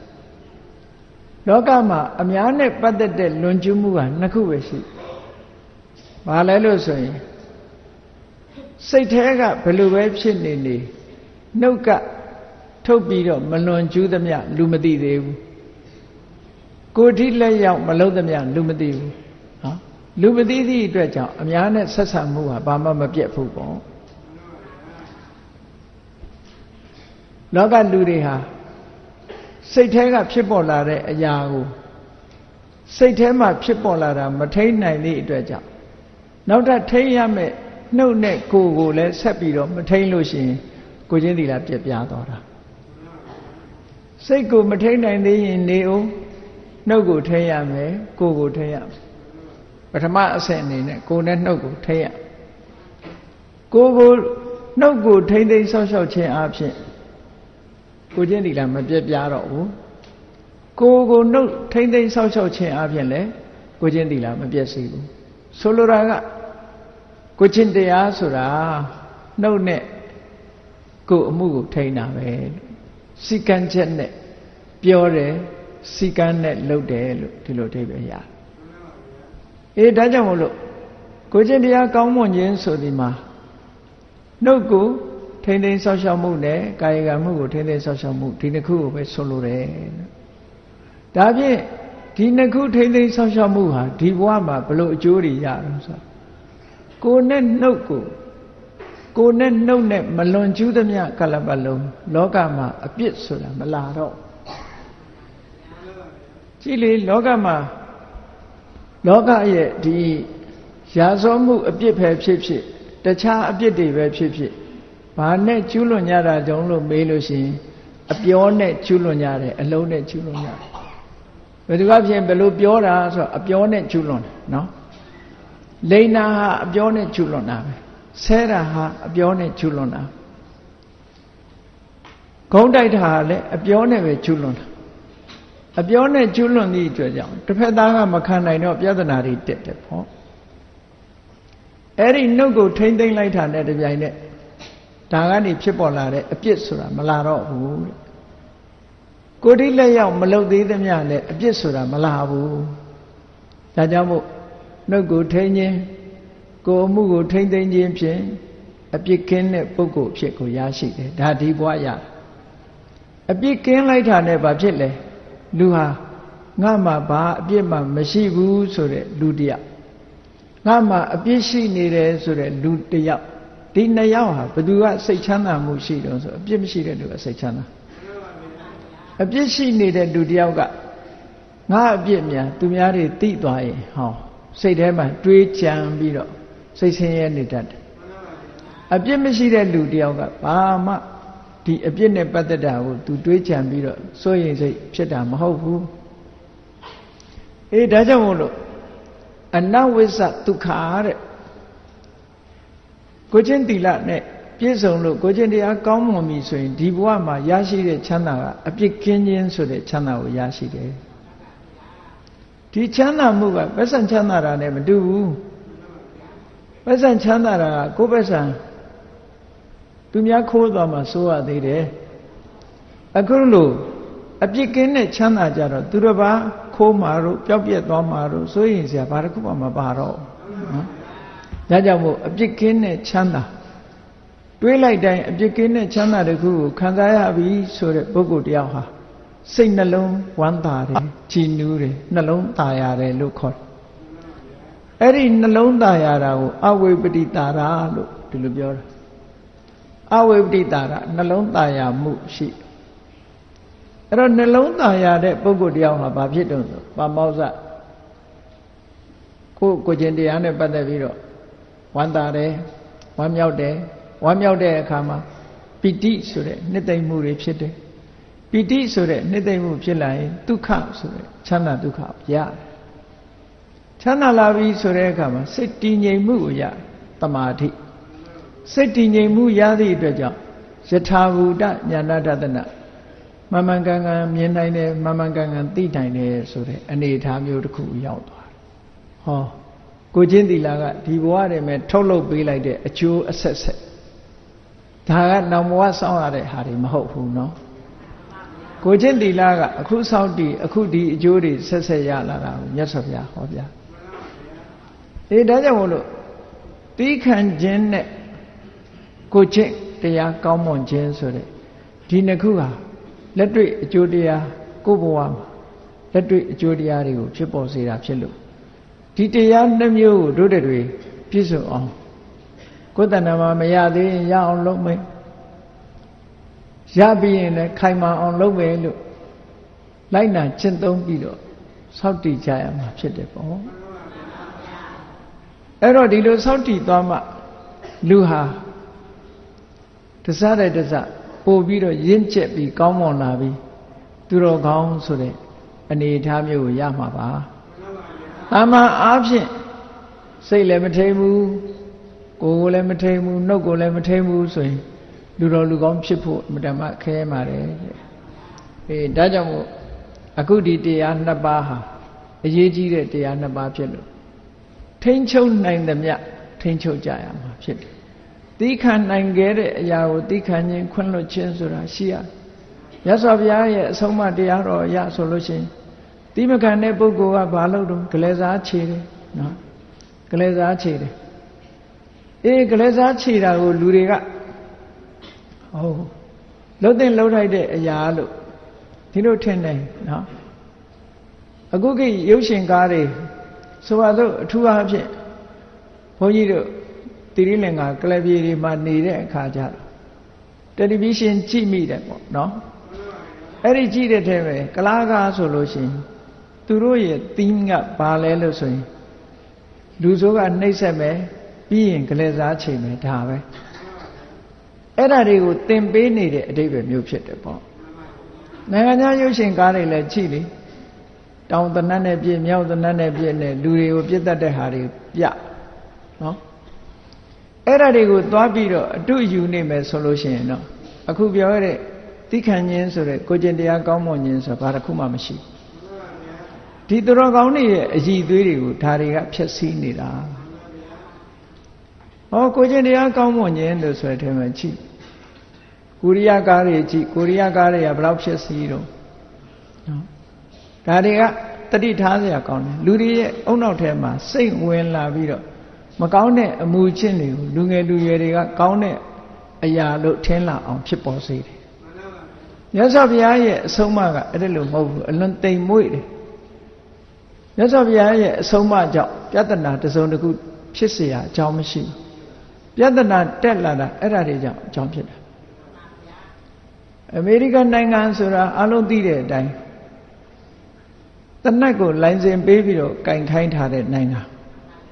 A: လောကမှာအများနဲ့ပတ်သက်တဲ့လွန်ကျူးမှုဟာနှစ်ခုပဲရှိဘာလဲလို့ဆိုရင်စိတ်แท้ကဘယ်လိုပဲဖြစ်နေနေနှုတ်ကထုတ်ပြီးတော့မလွန်ကျူးသမျှလူမသိသေးဘူးကိုယ်ထိလက်ရောက်မလုံးသမျှလူမသိဘူးနော်လူမသိသည့်အတွက်ကြောင့်အများနဲ့ဆက်ဆံမှုဟာဘာမှမပြတ်ဘူးပေါ့လောကလူတွေဟာ စိတ်ထဲကဖြစ်ပေါ်လာတဲ့အရာကိုစိတ်ထဲမှာဖြစ်ပေါ်လာတာမထိန်နိုင်သည့်အတွက်ကြောင့်နောက်ထပ်ထိန်ရမယ့်နှုတ်နဲ့ကိုယ်ကိုလည်းဆက်ပြီးတော့မထိန်လို့ရှိရင်ကိုချင်းသီလပြက်ပြားသွားတာစိတ်ကိုမထိန်နိုင်သေးရင်နေအောင်နှုတ်ကိုထိန်ရမယ်ကိုယ်ကိုထိန်ရပထမအဆင့်အနေနဲ့ကိုယ်နဲ့နှုတ်ကိုထိန်ရကိုယ်ကိုနှုတ်ကိုထိန်သိမ်းဆောက်ရှောက်ခြင်းအပြင် ကိုချင်းဒီလာမပြက်ပြားတော့ဘူးကိုယ်ကိုနှုတ်ထိမ့်သိမ့်ဆောက်ရှောက်ခြင်းအပြင်လည်းကိုချင်းဒီလာမပြက်စီဘူးဆိုလိုတာကကိုချင်းတရားဆိုတာနှုတ်နဲ့ကိုယ်အမှုကိုထိန်းတာပဲစီကံချက်နဲ့ပြောတယ်စီကံနဲ့လုပ်တယ်လို့ဒီလိုအဓိပ္ပာယ်ရတယ်အေးဒါကြောင့်မို့လို့ကိုချင်းတရားကောင်းမွန်ခြင်းဆိုဒီမှာနှုတ်ကို ထိမ့်သိမ်းဆောက်ရှောက်မှုနဲ့ကာယကံမှုကိုထိမ့်သိမ်းဆောက်ရှောက်မှုဒီနှစ်ခုကိုပဲဆိုလိုတယ်ဒါဖြင့်ဒီနှစ်ခုထိမ့်သိမ်းဆောက်ရှောက်မှုဟာဒီဘဝမှာဘလို့အကျိုးတွေရတော့ဆိုကိုယ်နဲ့နှုတ်ကိုကိုယ်နဲ့နှုတ်နဲ့မလွန်ကျူးသမျှကလပတ်လုံးလောကမှာအပြစ်ဆိုတာမလာတော့ကြည့်လေလောကမှာလောကရဲ့ဒီရာဇောမှုအပြစ်ပဲဖြစ်ဖြစ်တခြားအပြစ်တွေပဲဖြစ်ဖြစ် ဘာနဲ့ကျူးလွန်ကြတာကြောင့်လို့မေးလို့ရှိရင်အပြောနဲ့ကျူးလွန်ကြတယ်အလုံးနဲ့ကျူးလွန်ကြတယ်ဘယ်သူကဖြင့်ဘယ်လိုပြောတာဆိုတော့အပြောနဲ့ကျူးလွန်တယ်နော်လိန်နာဟာအပြောနဲ့ကျူးလွန်တာပဲဆဲတာဟာအပြောနဲ့ကျူးလွန်တာဂုံးတိုက်တာဟာလည်းအပြောနဲ့ပဲကျူးလွန်တာအပြောနဲ့ကျူးလွန်သည့်အတွက်ကြောင့်တစ်ဖက်သားကမခံနိုင်တော့ပြဿနာတွေတက်တယ်ပေါ့အဲ့ဒီနှုတ်ကိုထိမ့်သိမ့်လိုက်တာနဲ့တပြိုင်နက် ဒါကနေဖြစ်ပေါ်လာတဲ့အပြစ်ဆိုတာမလာတော့ဘူးတဲ့ကိုတိလက်ရောက်မလုတ်သေးသမျှနဲ့အပြစ်ဆိုတာမလာဘူးဒါကြောင့်မို့နှုတ်ကိုထိန်းခြင်းကိုအမှုကိုထိန်းသိမ်းခြင်းဖြင့်အပြစ်ကင်းတဲ့ပုဂ္ဂိုလ်ဖြစ်ကိုရရှိတယ်ဒါဒီဘဝရအပြစ်ကင်းလိုက်တာနဲ့ဘာဖြစ်လဲလူဟာငါမှဘာအပြစ်မှမရှိဘူးဆိုတဲ့လူတယောက်ငါမှအပြစ်ရှိနေတယ်ဆိုတဲ့လူတယောက် ဒီနှစ်ယောက်ဟာဘသူကစိတ်ချမ်းသာမှုရှိတော့ဆိုအပြစ်မရှိတဲ့လူကစိတ်ချမ်းသာအပြစ်ရှိနေတဲ့လူတယောက်ကငါအပြစ်များသူများတွေသိသွားရင်ဟောစိတ်ထဲမှာတွေးကြံပြီးတော့စိတ်ဆင်းရဲနေတတ်တယ်အပြစ်မရှိတဲ့လူတယောက်ကဘာမှဒီအပြစ်နဲ့ပတ်သက်တာကိုသူတွေးကြံပြီးတော့စိုးရိမ်စိတ်ဖြစ်တာမဟုတ်ဘူးအေးဒါကြောင့်မို့လို့အနဝိဇ္ဇဒုက္ခတဲ့ ကိုချင်းတီလနဲ့ပြည့်စုံလို့ကိုချင်းတရားကောင်းမွန်ပြီဆိုရင်ဒီဘဝမှာရရှိတဲ့ချမ်းသာကအပြစ်ကင်းခြင်းဆိုတဲ့ချမ်းသာကိုရရှိတယ်ဒီချမ်းသာမှုကပက်ဆံချမ်းသာတာနဲ့မတူဘူးပက်ဆံချမ်းသာတာကကိုယ်ပက်ဆံသူများခိုးသွားမှစိုးရသေးတယ်အခုလို့အပြစ်ကင်းတဲ့ချမ်းသာကြတော့သူတစ်ပါးခိုးမှာတို့ပျောက်ပြက်သွားမှာတို့စိုးရင်စရာဘာတစ်ခုမှမပါတော့နော် ဒါကြောင့်မို့အပြစ်ကင်းတဲ့ချမ်းသာတွေးလိုက်တိုင်းအပြစ်ကင်းတဲ့ချမ်းသာတစ်ခုကိုခံစားရပြီဆိုတဲ့ပုဂ္ဂိုလ်တယောက်ဟာစိတ်နှလုံးဝမ်းသာတယ်ကြည်နူးတယ်နှလုံးသာရတယ်လို့ခေါ်တယ်အဲ့ဒီနှလုံးသာရတာကိုအဝိပတိတာရာလို့ဒီလိုပြောတာအဝိပတိတာရနှလုံးသားရမှုရှိအဲ့တော့နှလုံးသားရတဲ့ပုဂ္ဂိုလ်တယောက်ဟာဘာဖြစ်တုံးဆိုပါမောဇကိုကိုကျင်တရားနဲ့ပတ်သက်ပြီးတော့ ဝမ်းသာတယ်ဝမ်းမြောက်တယ်ဝမ်းမြောက်တဲ့အခါမှာပိဋိဆိုတဲ့နှစ်သိမ့်မှုတွေဖြစ်တယ်ပိဋိဆိုတဲ့နှစ်သိမ့်မှုဖြစ်လာရင်ဒုက္ခဆိုတဲ့ချမ်းသာဒုက္ခရတယ်ချမ်းသာလာပြီဆိုတဲ့အခါမှာစိတ်တည်ငြိမ်မှုကိုရတမာတိစိတ်တည်ငြိမ်မှုရသည့်အတွက်ကြောင့်ယထာဘူတညာနာတဒနာမမှန်ကန်ကန်မြင်နိုင်တယ်မမှန်ကန်ကန်သိနိုင်တယ်ဆိုတဲ့အနေအထားမျိုးတစ်ခုရောက်သွားတယ်ဟော ကိုချင်းသီလာကဒီဘဝတည်းမှာထုတ်လုပ်ပေးလိုက်တဲ့အကျိုးအဆက်ဆက်ဒါကနောင်ဘဝစောင့်ရတဲ့ဟာတွေမဟုတ်ဘူးနော်ကိုချင်းသီလာကအခုစောင့်တည်အခုဒီအကျိုးတွေဆက်ဆက်ရလာတာကိုမြတ်စွာဘုရားဟောပြအေးဒါကြောင့်မို့လို့တီးခံခြင်းနဲ့ကိုချင်းတရားကောင်းမွန်ခြင်းဆိုတဲ့ဒီနှစ်ခုဟာလက်တွေ့အကျိုးတရားကိုဘဝမှာလက်တွေ့အကျိုးတရားတွေကိုဖြစ်ပေါ်စေတာဖြစ်လို့ ဒီတရားနှမျိုးကိုတို့တွေပြည့်စုံအောင်ကိုယ်တဏ္ဍာမှာမရသေးရင်ရအောင်လုပ်မယ်ရပြီးရင်လည်းခိုင်မာအောင်လုပ်မယ်လို့လိုက်နာကျင့်သုံးပြီးတော့စောင့်တည်ကြရမှာဖြစ်တယ်ပေါ့အဲ့တော့ဒီလိုစောင့်တည်သွားမှလူဟာတစားတဲ့တစားပို့ပြီးတော့ရင့်ကျက်ပြီးကောင်းမွန်လာပြီးသူတော်ကောင်းဆိုတဲ့အနေအထားမျိုးကိုရမှာပါ တာမန်အားဖြင့်စိတ်လည်းမထိန်ဘူးကိုယ်ကိုလည်းမထိန်ဘူးနှုတ်ကိုလည်းမထိန်ဘူးဆိုရင်လူတော်လူကောင်းဖြစ်ဖို့အမတမခဲပါတယ်အေးဒါကြောင့်မို့အခုဒီတရားနှစ်ပါးဟာအရေးကြီးတဲ့တရားနှစ်ပါးဖြစ်လို့ထိန်ချုပ်နိုင်သမျှထိန်ချုပ်ကြရမှာဖြစ်တယ်သီးခံနိုင်ခဲ့တဲ့အရာကိုသီးခံခြင်းခွင့်လွှတ်ခြင်းဆိုတာရှိရမြတ်စွာဘုရားရဲ့အဆုံးအမတရားတော်ရဆိုလို့ရှိရင် သီးမခံတဲ့ပုဂ္ဂိုလ်ကဘာလုပ်တော့ဂလဲစားခြေတယ်နော်ဂလဲစားခြေတယ်အေးဂလဲစားခြေတာကိုလူတွေကဟုတ်လှုပ်တဲ့လှုပ်လိုက်တဲ့အရာလို့ဒီလိုထင်တယ်နော်အခုကိရုပ်ရှင်ကားတွေဆိုပါတော့အထူးအားဖြင့်ဘုန်းကြီးတို့တိရိလင်္ကာကလပြေတွေမှာနေတဲ့အခါကျတော့တယ်လီဗီရှင်းကြည့်မိတယ်ပေါ့နော်အဲ့ဒီကြည့်တဲ့ထဲပဲကလားကားဆိုလို့ရှိရင် သူတို့ရဲ့ theme ကဘာလဲလို့ဆိုရင်လူဆိုးကနှိမ့်ဆက်မယ်ပြီးရင်ကလေးစားချိန်မယ်ဒါပဲအဲ့ဒါတွေကိုသင်ပေးနေတဲ့အတိတ်ပဲမျိုးဖြစ်တယ်ပေါ့နိုင်ငံခြားရုပ်ရှင်ကားတွေလည်းကြည့်လေတောင်တနတ်နဲ့ပြည့်မြောက်တနတ်နဲ့ပြည့်နဲ့လူတွေကိုပြစ်တတ်တဲ့ဟာတွေပြနော်အဲ့ဒါတွေကိုသွားပြီးတော့အတုယူနေမယ်ဆိုလို့ရှိရင်တော့အခုပြောရတဲ့သိခံခြင်းဆိုတဲ့ကိုကျင့်တရားကောင်းမွန်ခြင်းဆိုတာဘာတစ်ခုမှမရှိ ဒီသူတော်ကောင်းတွေရဲ့အည်သွေးတွေကိုဒါတွေကဖျက်ဆီးနေတာဟောကိုကျင့်တရားကောင်းမွန်ခြင်းလို့ဆိုတဲ့မှာကြည့်ကိုရီးယားကားတွေကြည့်ကိုရီးယားကားတွေကဘယ်လောက်ဖြစ်စီတော့နော်ဒါတွေကတတိထားစရာကောင်းတယ်လူတွေရဲ့အုံနောက်ထဲမှာစိတ်ဝင်လာပြီးတော့မကောင်းတဲ့အမူအချင်းတွေကိုလူငယ်လူရွယ်တွေကကောင်းတဲ့အရာလို့ထင်လာအောင်ဖြစ်ပေါ်စေတယ်မြတ်စွာဘုရားရဲ့အဆုံးအမကအဲ့ဒါလို့မဟုတ်ဘူးအလွန်တိမ်မွေ့တယ် မြတ်စွာဘုရားရဲ့အဆုံးအမကြောင့်ပြဿနာတစ်စုံတစ်ခုဖြစ်เสียအကြောင်းမရှိဘူးပြဿနာတက်လာတာအဲ့ဒါတွေကြောင့်အကြောင်းဖြစ်တာအမေရိကန်နိုင်ငံဆိုတာအလုံးသိတဲ့အတိုင်းတနတ်ကိုလိုင်စင်ပေးပြီးတော့ကင်ခိုင်းထားတဲ့နိုင်ငံ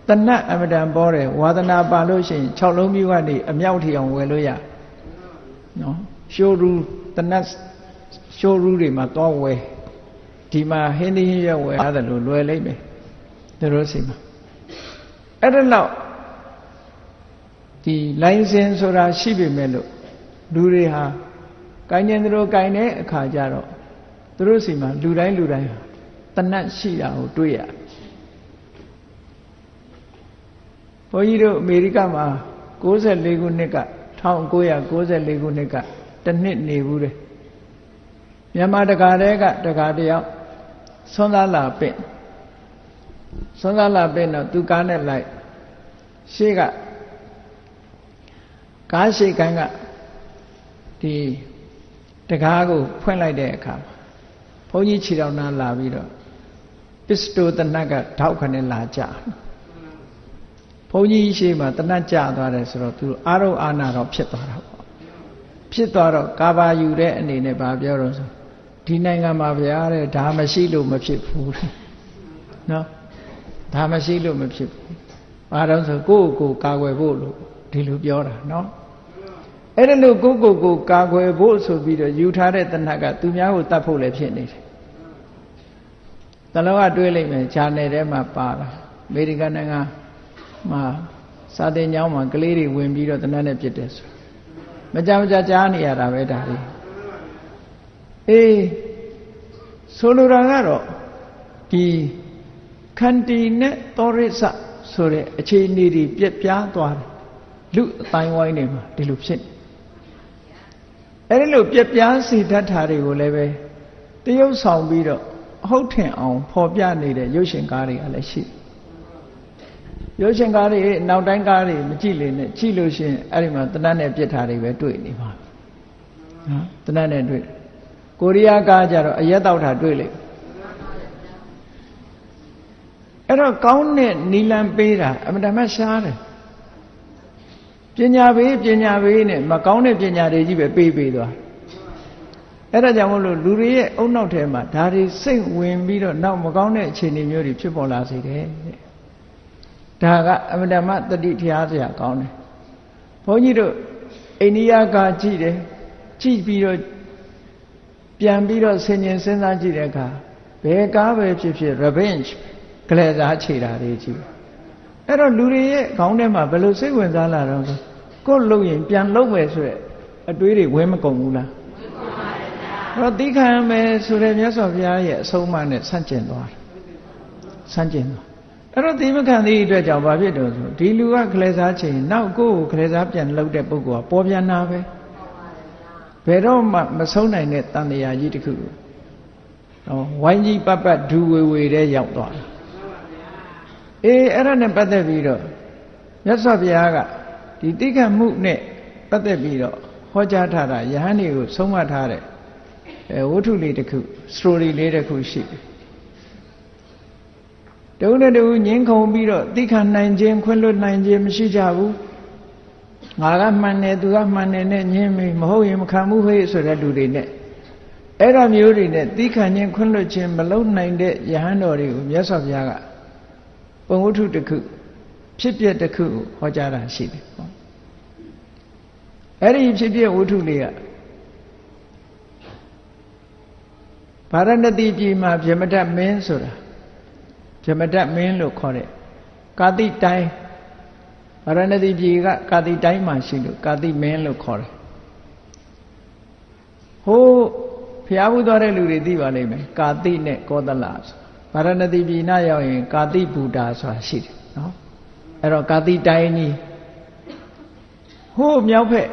A: တနတ်အမတန်ပေါ်တယ်ဝါသနာပါလို့ရှိရင်6လုံးမျိုးကနေအမြောက်ထီအောင်ဝယ်လို့ရနော်ရှိုးရူတနတ်ရှိုးရူတွေမှာသွားဝယ် ဒီမှာဟင်းသီးဟင်းရွက်ဝယ်ရတယ်လို့လွယ်လိမ့်မယ်သူတို့စီမှာအဲ့ဒါတော့ဒီလိုင်စင်ဆိုတာရှိပေမဲ့လို့လူတွေဟာကိုင်းနေသူတို့ကိုင်းတဲ့အခါကျတော့သူတို့စီမှာလူတိုင်းလူတိုင်းတနတ်ရှိတာကိုတွေ့ရဘုန်းကြီးတို့အမေရိကမှာ64ခုနှစ်က1994ခုနှစ်ကတစ်နှစ်နေဘူးတယ်မြန်မာတကာတဲကတကာတယောက် ဆွမ်းသားလာပင့်ဆွမ်းသားလာပင့်တော့သူကားနဲ့လိုက်ရှေ့ကကားရှိကန်းကဒီတကားကိုဖွင့်လိုက်တဲ့အခါဘုန်းကြီးခြေတော်နာလာပြီးတော့ပစ္စတိုတနတ်ကထောက်ခနဲ့လာကြဘုန်းကြီးရှိမှတနတ်ကြသွားတယ်ဆိုတော့သူအာရုံအာနာတော့ဖြစ်သွားတာပေါ့ဖြစ်သွားတော့ကာဘာယူတဲ့အနေနဲ့ဗာပြောတော့ဆို ဒီနိုင်ငံမှာဗျာတဲ့ဒါမရှိလို့မဖြစ်ဘူးတဲ့နော်ဒါမရှိလို့မဖြစ်ဘူးဘာတော့ဆိုကိုယ့်ကိုယ်ကာကွယ်ဖို့လို့ဒီလိုပြောတာနော်အဲ့ဒါလို့ကိုယ့်ကိုယ်ကိုကာကွယ်ဖို့ဆိုပြီးတော့ယူထားတဲ့တဏှတ်ကသူများကိုတတ်ဖို့လည်းဖြစ်နေတယ်တလုံးကတွေးလိုက်မယ်ဂျာနယ်ထဲမှာပါတာအမေရိကန်နိုင်ငံမှာစာတင်ကျောင်းမှာကလေးတွေဝင်ပြီးတော့တဏှတ်နဲ့ပြစ်တယ်ဆိုမကြမကြကြားနေရတာပဲဒါလေး အေးဆိုလိုတာကတော့ဒီခန္တီနဲ့သောရိစဆိုတဲ့အခြေအနေတွေပြက်ပြားသွားတယ်လူအတိုင်းဝိုင်းတွေမှာဒီလိုဖြစ်နေအဲဒီလိုပြက်ပြားစေတတ်တာတွေကိုလည်းပဲတရုပ်ဆောင်ပြီးတော့အဟုတ်ထင်အောင်ဖော်ပြနေတဲ့ရုပ်ရှင်ကားတွေကလည်းရှိရုပ်ရှင်ကားတွေနောက်တိုင်းကားတွေမကြည့်လေနဲ့ကြည့်လို့ရှိရင်အဲ့ဒီမှာတနတ်နဲ့ပြစ်ထားတွေပဲတွေ့နေပါနော်တနတ်နဲ့တွေ့ ကိုရီးယားကားကြတော့အရက်တောက်တာတွေ့လိမ့်အဲ့တော့ကောင်းတဲ့နီလန်ပေးတာအမှန်တမ်းရှားတယ်ပညာပေးပညာပေးနဲ့မကောင်းတဲ့ပညာတွေကြီးပဲပေးပေးသွားအဲ့ဒါကြောင့်မို့လို့လူတွေရဲ့အုံနောက်ထဲမှာဒါတွေစိတ်ဝင်ပြီးတော့နောက်မကောင်းတဲ့အခြေအနေမျိုးတွေဖြစ်ပေါ်လာစေတယ်တဲ့ဒါကအမှန်တမ်းတတိတရားစရာကောင်းတယ်ဘုန်းကြီးတို့အိန္ဒိယကကြည့်တယ်ကြည့်ပြီးတော့ ပြန်ပြီးတော့ဆင်ញင်စဉ်းစားကြည့်တဲ့အခါဘယ်ကားပဲဖြစ်ဖြစ် revenge ကလေးစားခြေတာတွေကြည့်အဲ့တော့လူတွေရဲ့ခေါင်းထဲမှာဘယ်လိုစိတ်ဝင်စားလာတော့ကိုယ်လုံရင်ပြန်လုံမယ်ဆိုရက်အတွေးတွေဝဲမကုန်ဘူးလားအဲ့တော့တိခံမယ်ဆိုတဲ့မြတ်စွာဘုရားရဲ့အဆုံးအမနဲ့ဆန့်ကျင်သွားတယ်ဆန့်ကျင်သွားအဲ့တော့ဒီမခံသေးအတွက်ကြောင့်ဘာဖြစ်တော့ဆိုဒီလူကကလေးစားချိန်နောက်ကိုယ်ကိုကလေးစားပြန်လှုပ်တဲ့ပုဂ္ဂိုလ်ကပေါ်ပြန်တာပဲ ဘယ်တော့မှမဆုံးနိုင်တဲ့တန်တရားကြီးတစ်ခုနော်ဝိုင်းကြီးပတ်ပတ်ဒူဝေဝေတဲ့ရောက်သွားတယ်အေးအဲ့ဒါနဲ့ပတ်သက်ပြီးတော့မြတ်စွာဘုရားကဒီတိက္ခမှုနဲ့ပတ်သက်ပြီးတော့ဟောကြားထားတာယဟန်တွေကိုဆုံးမထားတဲ့အဲဝတ္ထုလေးတစ်ခု story လေးတစ်ခုရှိတယ်တဦးနဲ့တဦးငင်းခုန်ပြီးတော့တိခနိုင်ခြင်းခွင့်လွတ်နိုင်ခြင်းမရှိကြဘူး ငါကမှန်တယ်သူကမှန်တယ်နဲ့ညင်းမေးမဟုတ်ရင်မခံဘူးဟဲ့ဆိုတဲ့လူတွေနဲ့အဲ့ဒါမျိုးတွေနဲ့တိခခြင်းခွင့်လွတ်ခြင်းမလုံနိုင်တဲ့ယဟန်တော်တွေကိုမြတ်စွာဘုရားကပုံဝတ္ထုတစ်ခုဖြစ်ပျက်တစ်ခုကိုဟောကြားတာရှိတယ်ပေါ့အဲ့ဒီဖြစ်ပျက်ဝတ္ထုလေးကဗာရဏတိပြည်မှာဗြဟ္မတမင်းဆိုတာဗြဟ္မတမင်းလို့ခေါ်တဲ့ကာတိတိုင်း ဗာရဏတိပြည်ကကာတိတိုင်းမှာရှိလို့ကာတိမင်းလို့ခေါ်တယ်ဟိုးဖျားဘူးသွားတဲ့လူတွေသိပါလိမ့်မယ်ကာတိနဲ့ကောသလဆိုဗာရဏသီပြည်နာရောက်ရင်ကာတိဘူတာဆိုတာရှိတယ်နော်အဲ့တော့ကာတိတိုင်းကြီးဟိုးမြောက်ဖက်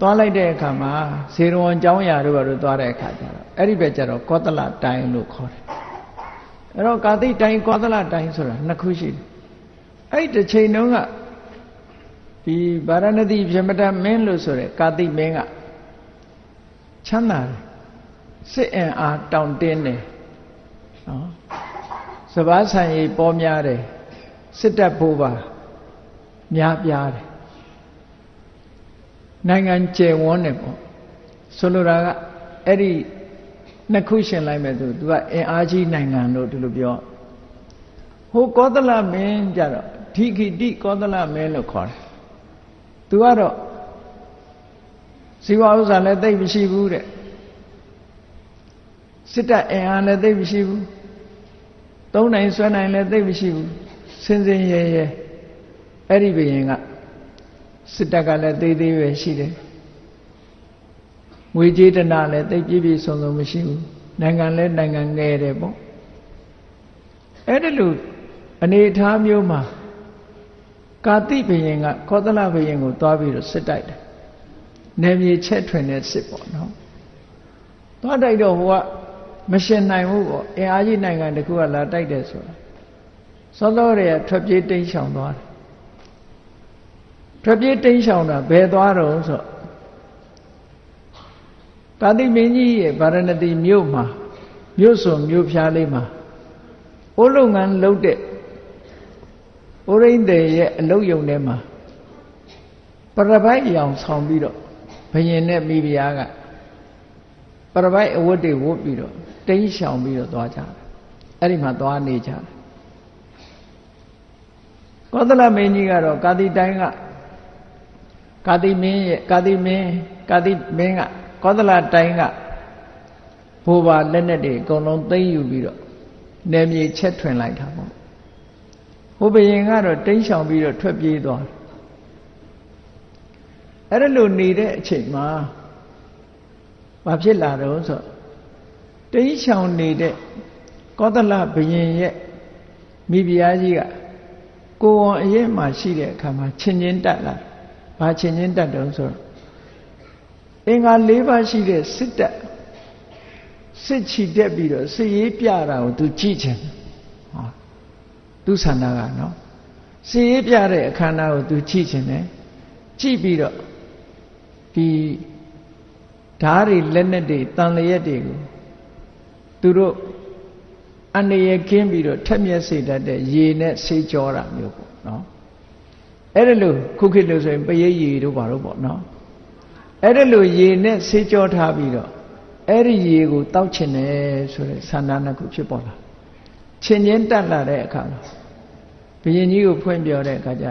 A: သွားလိုက်တဲ့အခါမှာဇေရဝံကျောင်းရာတို့ဘာလို့သွားတဲ့အခါကျတော့အဲ့ဒီဘက်ကျတော့ကောသလတိုင်းလို့ခေါ်တယ်အဲ့တော့ကာတိတိုင်းကောသလတိုင်းဆိုတာနှစ်ခုရှိတယ်အဲ့ဒီတစ်ချိန်တုန်းက ဒီဗာရဏသီဗြဟ္မတမင်းလို့ဆိုတဲ့ကာတိမင်းကချမ်းသာတယ်စစ်အင်အားတောင့်တင်းတယ်နော်စပားဆံရည်ပေါ်များတယ်စစ်တပ်ဖို့ပါများပြားတယ်နိုင်ငံကျယ်ဝန်းတယ်ပေါ့ဆိုလိုတာကအဲ့ဒီနှစ်ခုရှင်လိုက်မဲ့သူသူကအင်အားကြီးနိုင်ငံလို့ဒီလိုပြောဟိုကောသလမင်းကြတော့ဓိခိတိကောသလမင်းလို့ခေါ်တယ် သူကတော့ဇီဝဥစ္စာလည်းသိပ်မရှိဘူးတဲ့စစ်တပ်အင်အားလည်းသိပ်မရှိဘူးသုံးနိုင်ဆွဲနိုင်လည်းသိပ်မရှိဘူးစင်စင်ရဲရဲအဲ့ဒီဘယင်ကစစ်တပ်ကလည်းသေးသေးပဲရှိတယ်ငွေကြေးတနာလည်းသိပ်ပြည့်ပြည့်စုံစုံမရှိဘူးနိုင်ငံလည်းနိုင်ငံငယ်တယ်ပေါ့အဲ့ဒီလိုအနေအထားမျိုးမှာ ကာတိဘယင်ကကောသလဘယင်ကိုသွားပြီးတော့စစ်တိုက်တယ်နေမြေချက်ထွင်တဲ့စစ်ပေါ့နော်သွားတိုက်တော့ဟိုကမရှင်နိုင်ဘူးပေါ့အင်အားကြီးနိုင်ငံတခုကလာတိုက်တယ်ဆိုတာသောသောတွေကထွက်ပြေးတိမ်းရှောင်သွားတယ်ထွက်ပြေးတိမ်းရှောင်တာဘယ်သွားတော့ဆိုကာတိမင်းကြီးရဲ့ဗာရဏသီမြို့မှာမြို့စွန်မြို့ဖျားလေးမှာအိုးလုပ်ငန်းလုပ်တဲ့ အိုးရင်းတဲ့ရဲ့အလုပ်ယုံထဲမှာပရပိုက်ရောင်ဆောင်ပြီးတော့ဘယင်နဲ့မိဖုရားကပရပိုက်အဝတ်တွေဝတ်ပြီးတော့တိမ်းရှောင်ပြီးတော့သွားကြတယ်အဲ့ဒီမှာသွားနေကြတယ်ကောသလမင်းကြီးကတော့ကာတိတိုင်းကကာတိမင်းရဲ့ကာတိမင်းကာတိမင်းကကောသလတိုင်းကဘိုးဘာလက်နဲ့တွေအကုန်လုံးသိမ်းယူပြီးတော့နယ်မြေချက်ထွင်လိုက်တာပေါ့ ဟိုဘယင်ကတော့တိမ်းရှောင်ပြီးတော့ထွက်ပြေးသွားအဲ့ဒါလိုနေတဲ့အချိန်မှာဘာဖြစ်လာတော့ဆိုတိမ်းရှောင်နေတဲ့ကောသလဘယင်ရဲ့မိဖုရားကြီးကကိုယ်ဝန်အရင်မှရှိတဲ့အခါမှာချင်းချင်းတက်လာဘာချင်းချင်းတက်တုံးဆိုတော့အင်္ဂါ၄ပါးရှိတဲ့စစ်တက်စစ်ချီတက်ပြီးတော့စစ်ရေးပြတာကိုသူကြည့်ချင်ဟော သူဆန္ဒကနော်စစ်ရေးပြတဲ့အခမ်းအနားကိုသူကြည့်ချင်တယ်ကြည့်ပြီးတော့ဒီဓားတွေလက်နဲ့တွေတန်လျက်တွေကိုသူတို့အနေရကင်းပြီးတော့ထက်မြက်စေတတ်တဲ့ရေနဲ့ဆေးကြောတာမျိုးပေါ့နော်အဲ့ဒါလို့ခုခေတ်လို့ဆိုရင်ပရိရေတို့ဘာလို့ပေါ့နော်အဲ့ဒါလို့ရေနဲ့ဆေးကြောထားပြီးတော့အဲ့ဒီရေကိုတောက်ချင်တယ်ဆိုတဲ့ဆန္ဒနှစ်ခုဖြစ်ပေါ်လာ ချင်းချင်းတက်လာတဲ့အခါမှာဘုရင်ကြီးကိုဖွင့်ပြောတဲ့အခါကျ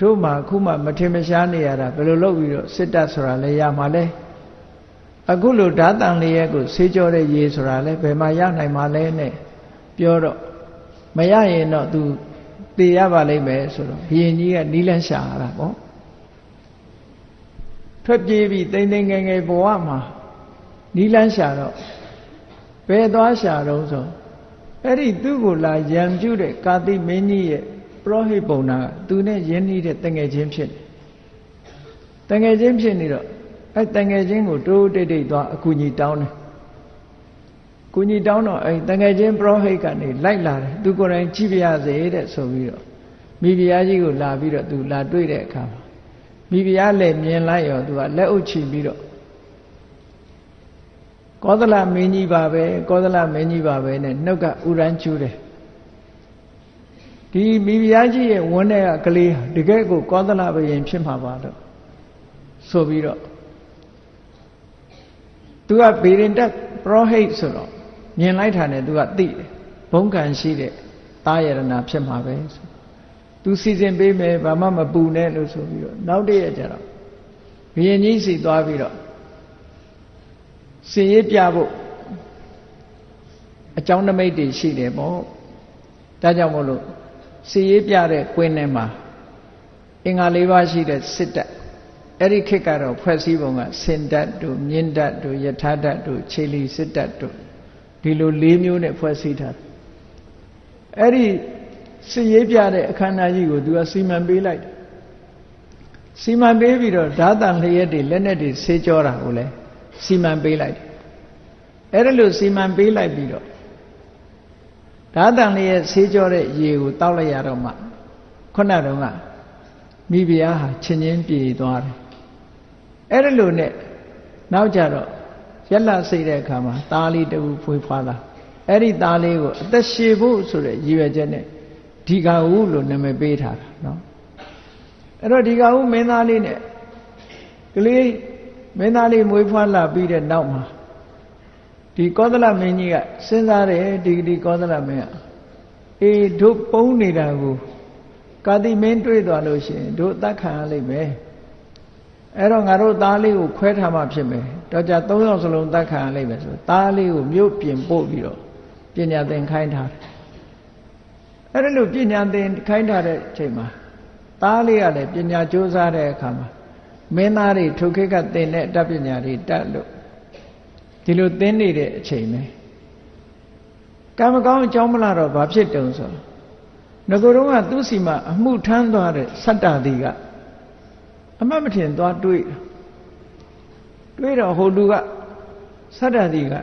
A: တို့မှခုမှမထင်မရှားနေရတာဘယ်လိုလုပ်ပြီးတော့စစ်တပ်ဆိုတာလဲရမှာလဲအခုလိုဓာတန်လေးရဲ့ကိုဆေးကြောတဲ့ရေဆိုတာလဲဘယ်မှာရနိုင်မှာလဲနဲ့ပြောတော့မရရင်တော့ तू သေရပါလိမ့်မယ်ဆိုတော့ဘုရင်ကြီးကနီးလန်းရှာရတာပေါ့ထွက်ပြေးပြီးတိမ်တိမ်ငယ်ငယ်ဘဝမှာနီးလန်းရှာတော့ဘယ်သွားရှာတော့ဆို အဲ့ဒီသူ့ကိုလာရံပြုတဲ့ကာတိမင်းကြီးရဲ့ပရောဟိတ်ပုံနာကသူနဲ့ရင်းနှီးတဲ့တငယ်ချင်းဖြစ်တယ်တငယ်ချင်းဖြစ်နေတော့အဲ့တငယ်ချင်းကိုတိုးတိတ်တိတ်သွားအကူကြီးတောင်းတယ်ကူညီတောင်းတော့အဲတငယ်ချင်းပရောဟိတ်ကနေလိုက်လာတယ်သူကိုယ်တိုင်ကြည့်ပြရစေတဲ့ဆိုပြီးတော့မိဖုရားကြီးကိုလာပြီးတော့သူလာတွေ့တဲ့အခါမှာမိဖုရားလည်းမြင်လိုက်ရောသူကလက်အုပ်ချပြီးတော့ ကောသလမင်းကြီးပါပဲကောသလမင်းကြီးပါပဲနဲ့နှုတ်ကဥရန်ကျူးတယ်ဒီမိဖုရားကြီးရဲ့ဝန်းထဲကကလေးတကယ်ကိုကောသလဘယင်ဖြစ်မှာပါတော့ဆိုပြီးတော့သူကဗေရင်တက်ပရောဟိတ်ဆိုတော့မြင်လိုက်တာနဲ့သူကသိတယ်ဘုံကံရှိတဲ့တာယရဏဖြစ်မှာပဲဆိုသူစီစဉ်ပေးမယ်ဘာမှမပူနဲ့လို့ဆိုပြီးတော့နောက်တည့်ရကြတော့ဘုရင်ကြီးစီသွားပြီးတော့ စင်ရေးပြဖို့အကြောင်းနမိတ်တွေရှိတယ်ပေါ့ဒါကြောင့်မို့လို့စင်ရေးပြတဲ့ကွင်းထဲမှာအင်္ဂါ၄ပါးရှိတဲ့စစ်တပ်အဲ့ဒီခေတ်ကတော့ဖွဲ့စည်းပုံကစင်တတ်တို့မြင့်တတ်တို့ယထာတတ်တို့ခြေလီစစ်တတ်တို့ဒီလို၄မျိုးနဲ့ဖွဲ့စည်းထားတယ်အဲ့ဒီစစ်ရေးပြတဲ့အခမ်းအနားကြီးကိုသူကစီမံပေးလိုက်တယ်စီမံပေးပြီးတော့ဓာတန်လျက်တွေလက်နဲ့တွေဆေးကြောတာကိုလည်း စီမံပေးလိုက်တယ်အဲ့ဒါလို့စီမံပေးလိုက်ပြီးတော့ဓာတန်လျက်ဆေးကြောတဲ့ရေကိုတောက်လိုက်ရတော့မှခုနတုန်းကမိဖုရားဟာချင်းချင်းပြေသွားတယ်အဲ့ဒါလို့နဲ့နောက်ကြတော့ရက်လစိတ်တဲ့အခါမှာသားလေးတူဖွေးဖွားလာအဲ့ဒီသားလေးကိုအသက်ရှည်ဖို့ဆိုတဲ့ရည်ရွယ်ချက်နဲ့ဒီကဟုလို့နာမည်ပေးထားတာနော်အဲ့တော့ဒီကဟုမင်းသားလေးနဲ့ကလေး မင်းသားလေးမွေးဖွားလာပြီးတဲ့နောက်မှာဒီကောသလမင်းကြီးကစဉ်းစားတယ်ဒီဒီကောသလမင်းကအေးတို့ပုံနေတာကိုကာတိမင်းတွေ့သွားလို့ရှိရင်တို့အသက်ခံရလိမ့်မယ်အဲ့တော့ငါတို့သားလေးကိုခွဲထားမှဖြစ်မယ်တော့ကြ၃ယောက်စလုံးတတ်ခံရလိမ့်မယ်ဆိုသားလေးကိုမြို့ပြင်ပို့ပြီးတော့ပညာသင်ခိုင်းထားတယ်အဲ့ဒါလို့ပညာသင်ခိုင်းထားတဲ့အချိန်မှာသားလေးကလည်းပညာကြိုးစားတဲ့အခါမှာ မင်းသားတွေထုတ်ခေတ်ကသင်တဲ့အတတ်ပညာတွေတတ်လို့ဒီလိုသင်နေတဲ့အချိန်ပဲကံမကောင်းအကြောင်းမလားတော့ဘာဖြစ်တုံဆိုငကိုယ်တော့ကသူ့စီမှာအမှုထမ်းသွားတဲ့စတ္တတိကအမှတ်မထင်သွားတွေးတွေးတော့ဟိုလူကသတ္တတိက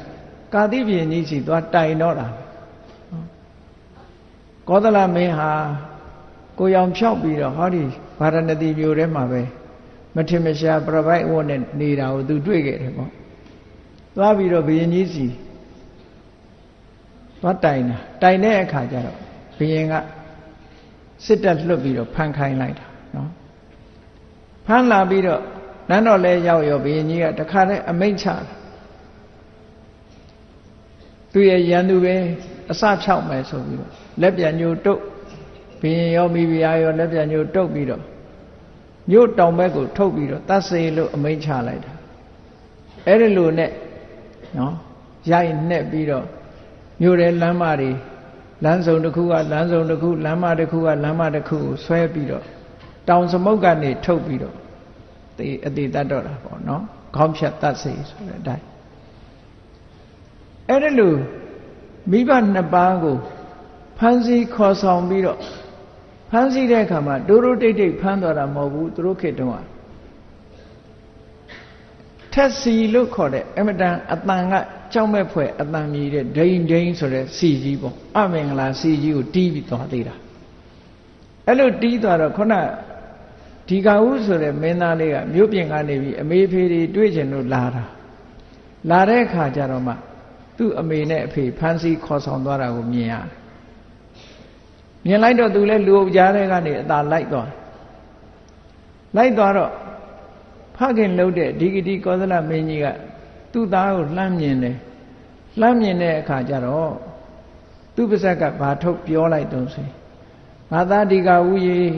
A: ကာတိပြင်းကြီးစီသွားတိုင်တော့တာကောသလမင်းဟာကိုရောင်ဖြောက်ပြီးတော့ဟောဒီဗာရဏသီမြို့ထဲမှာပဲ မထင်မရှားပြပိုက်ဝတ်နဲ့နေတာကိုသူတွေ့ခဲ့တယ်ပေါ့သွားပြီးတော့ဘုရင်ကြီးစီသွားတိုင်တာတိုင်တဲ့အခါကျတော့ဘုရင်ကစစ်တပ်လွတ်ပြီးတော့ဖမ်းခိုင်းလိုက်တာနော်ဖမ်းလာပြီးတော့နန်းတော်လဲရောက်ရောဘုရင်ကြီးကတခါတည်းအမိန့်ချတာသူရဲ့ရန်သူပဲအစဖြောက်မယ်ဆိုပြီးတော့လက်ပြန်ညိုတုတ်ဘုရင်ရောမိဖုရားရောလက်ပြန်ညိုတုတ်ပြီးတော့ မြို့တောင်ဘက်ကိုထုတ်ပြီးတော့တတ်စေလို့အမိန့်ချလိုက်တာအဲ့ဒီလိုနဲ့နော်ရိုက်နှက်ပြီးတော့မြို့ရဲလမ်းမတွေလမ်းစုံတစ်ခုကလမ်းစုံတစ်ခုလမ်းမတစ်ခုကလမ်းမတစ်ခုကိုဆွဲပြီးတော့တောင်စမုတ်ကနေထုတ်ပြီးတော့တေအသေးတတ်တော့တာပေါ့နော်ခေါင်းဖြတ်တတ်စေဆိုတဲ့အတိုင်းအဲ့ဒါလို့မိဘနှစ်ပါးကိုဖမ်းဆီးခေါ်ဆောင်ပြီးတော့ ဖမ်းဆီးတဲ့အခါမှာဒိုးဒိုးတိတ်တိတ်ဖမ်းသွားတာမဟုတ်ဘူးသူတို့ခေတ္တကထက်စီလို့ခေါ်တဲ့အမတန်အတန်ကကြောက်မဲ့ဖွဲ့အတန်မြည်တဲ့ဒိန်ဒိန်ဆိုတဲ့စီကြီးပေါ့အမင်္ဂလာစီကြီးကိုတီးပြီးသွားသေးတာအဲ့လိုတီးသွားတော့ခုနဒီကဟုဆိုတဲ့မင်းသားလေးကမြို့ပြင်ကနေပြီးအမေဖေတွေတွေ့ကျင်လို့လာတာလာတဲ့အခါကျတော့မှသူ့အမေနဲ့အဖေဖမ်းဆီးခေါ်ဆောင်သွားတာကိုမြင်ရတယ် မြင်လိုက်တော့သူလည်းလူအုပ်ကြားထဲကနေအသာလိုက်သွားလိုက်သွားတော့ဖခင်လှုပ်တဲ့ဒီဂတိကောသလမင်းကြီးကသူ့သားကိုလှမ်းမြင်တယ်လှမ်းမြင်တဲ့အခါကျတော့သူ့ပါဇက်ကဘာထုတ်ပြောလိုက်တုံးဆိုငါသားဒီကဝူကြီး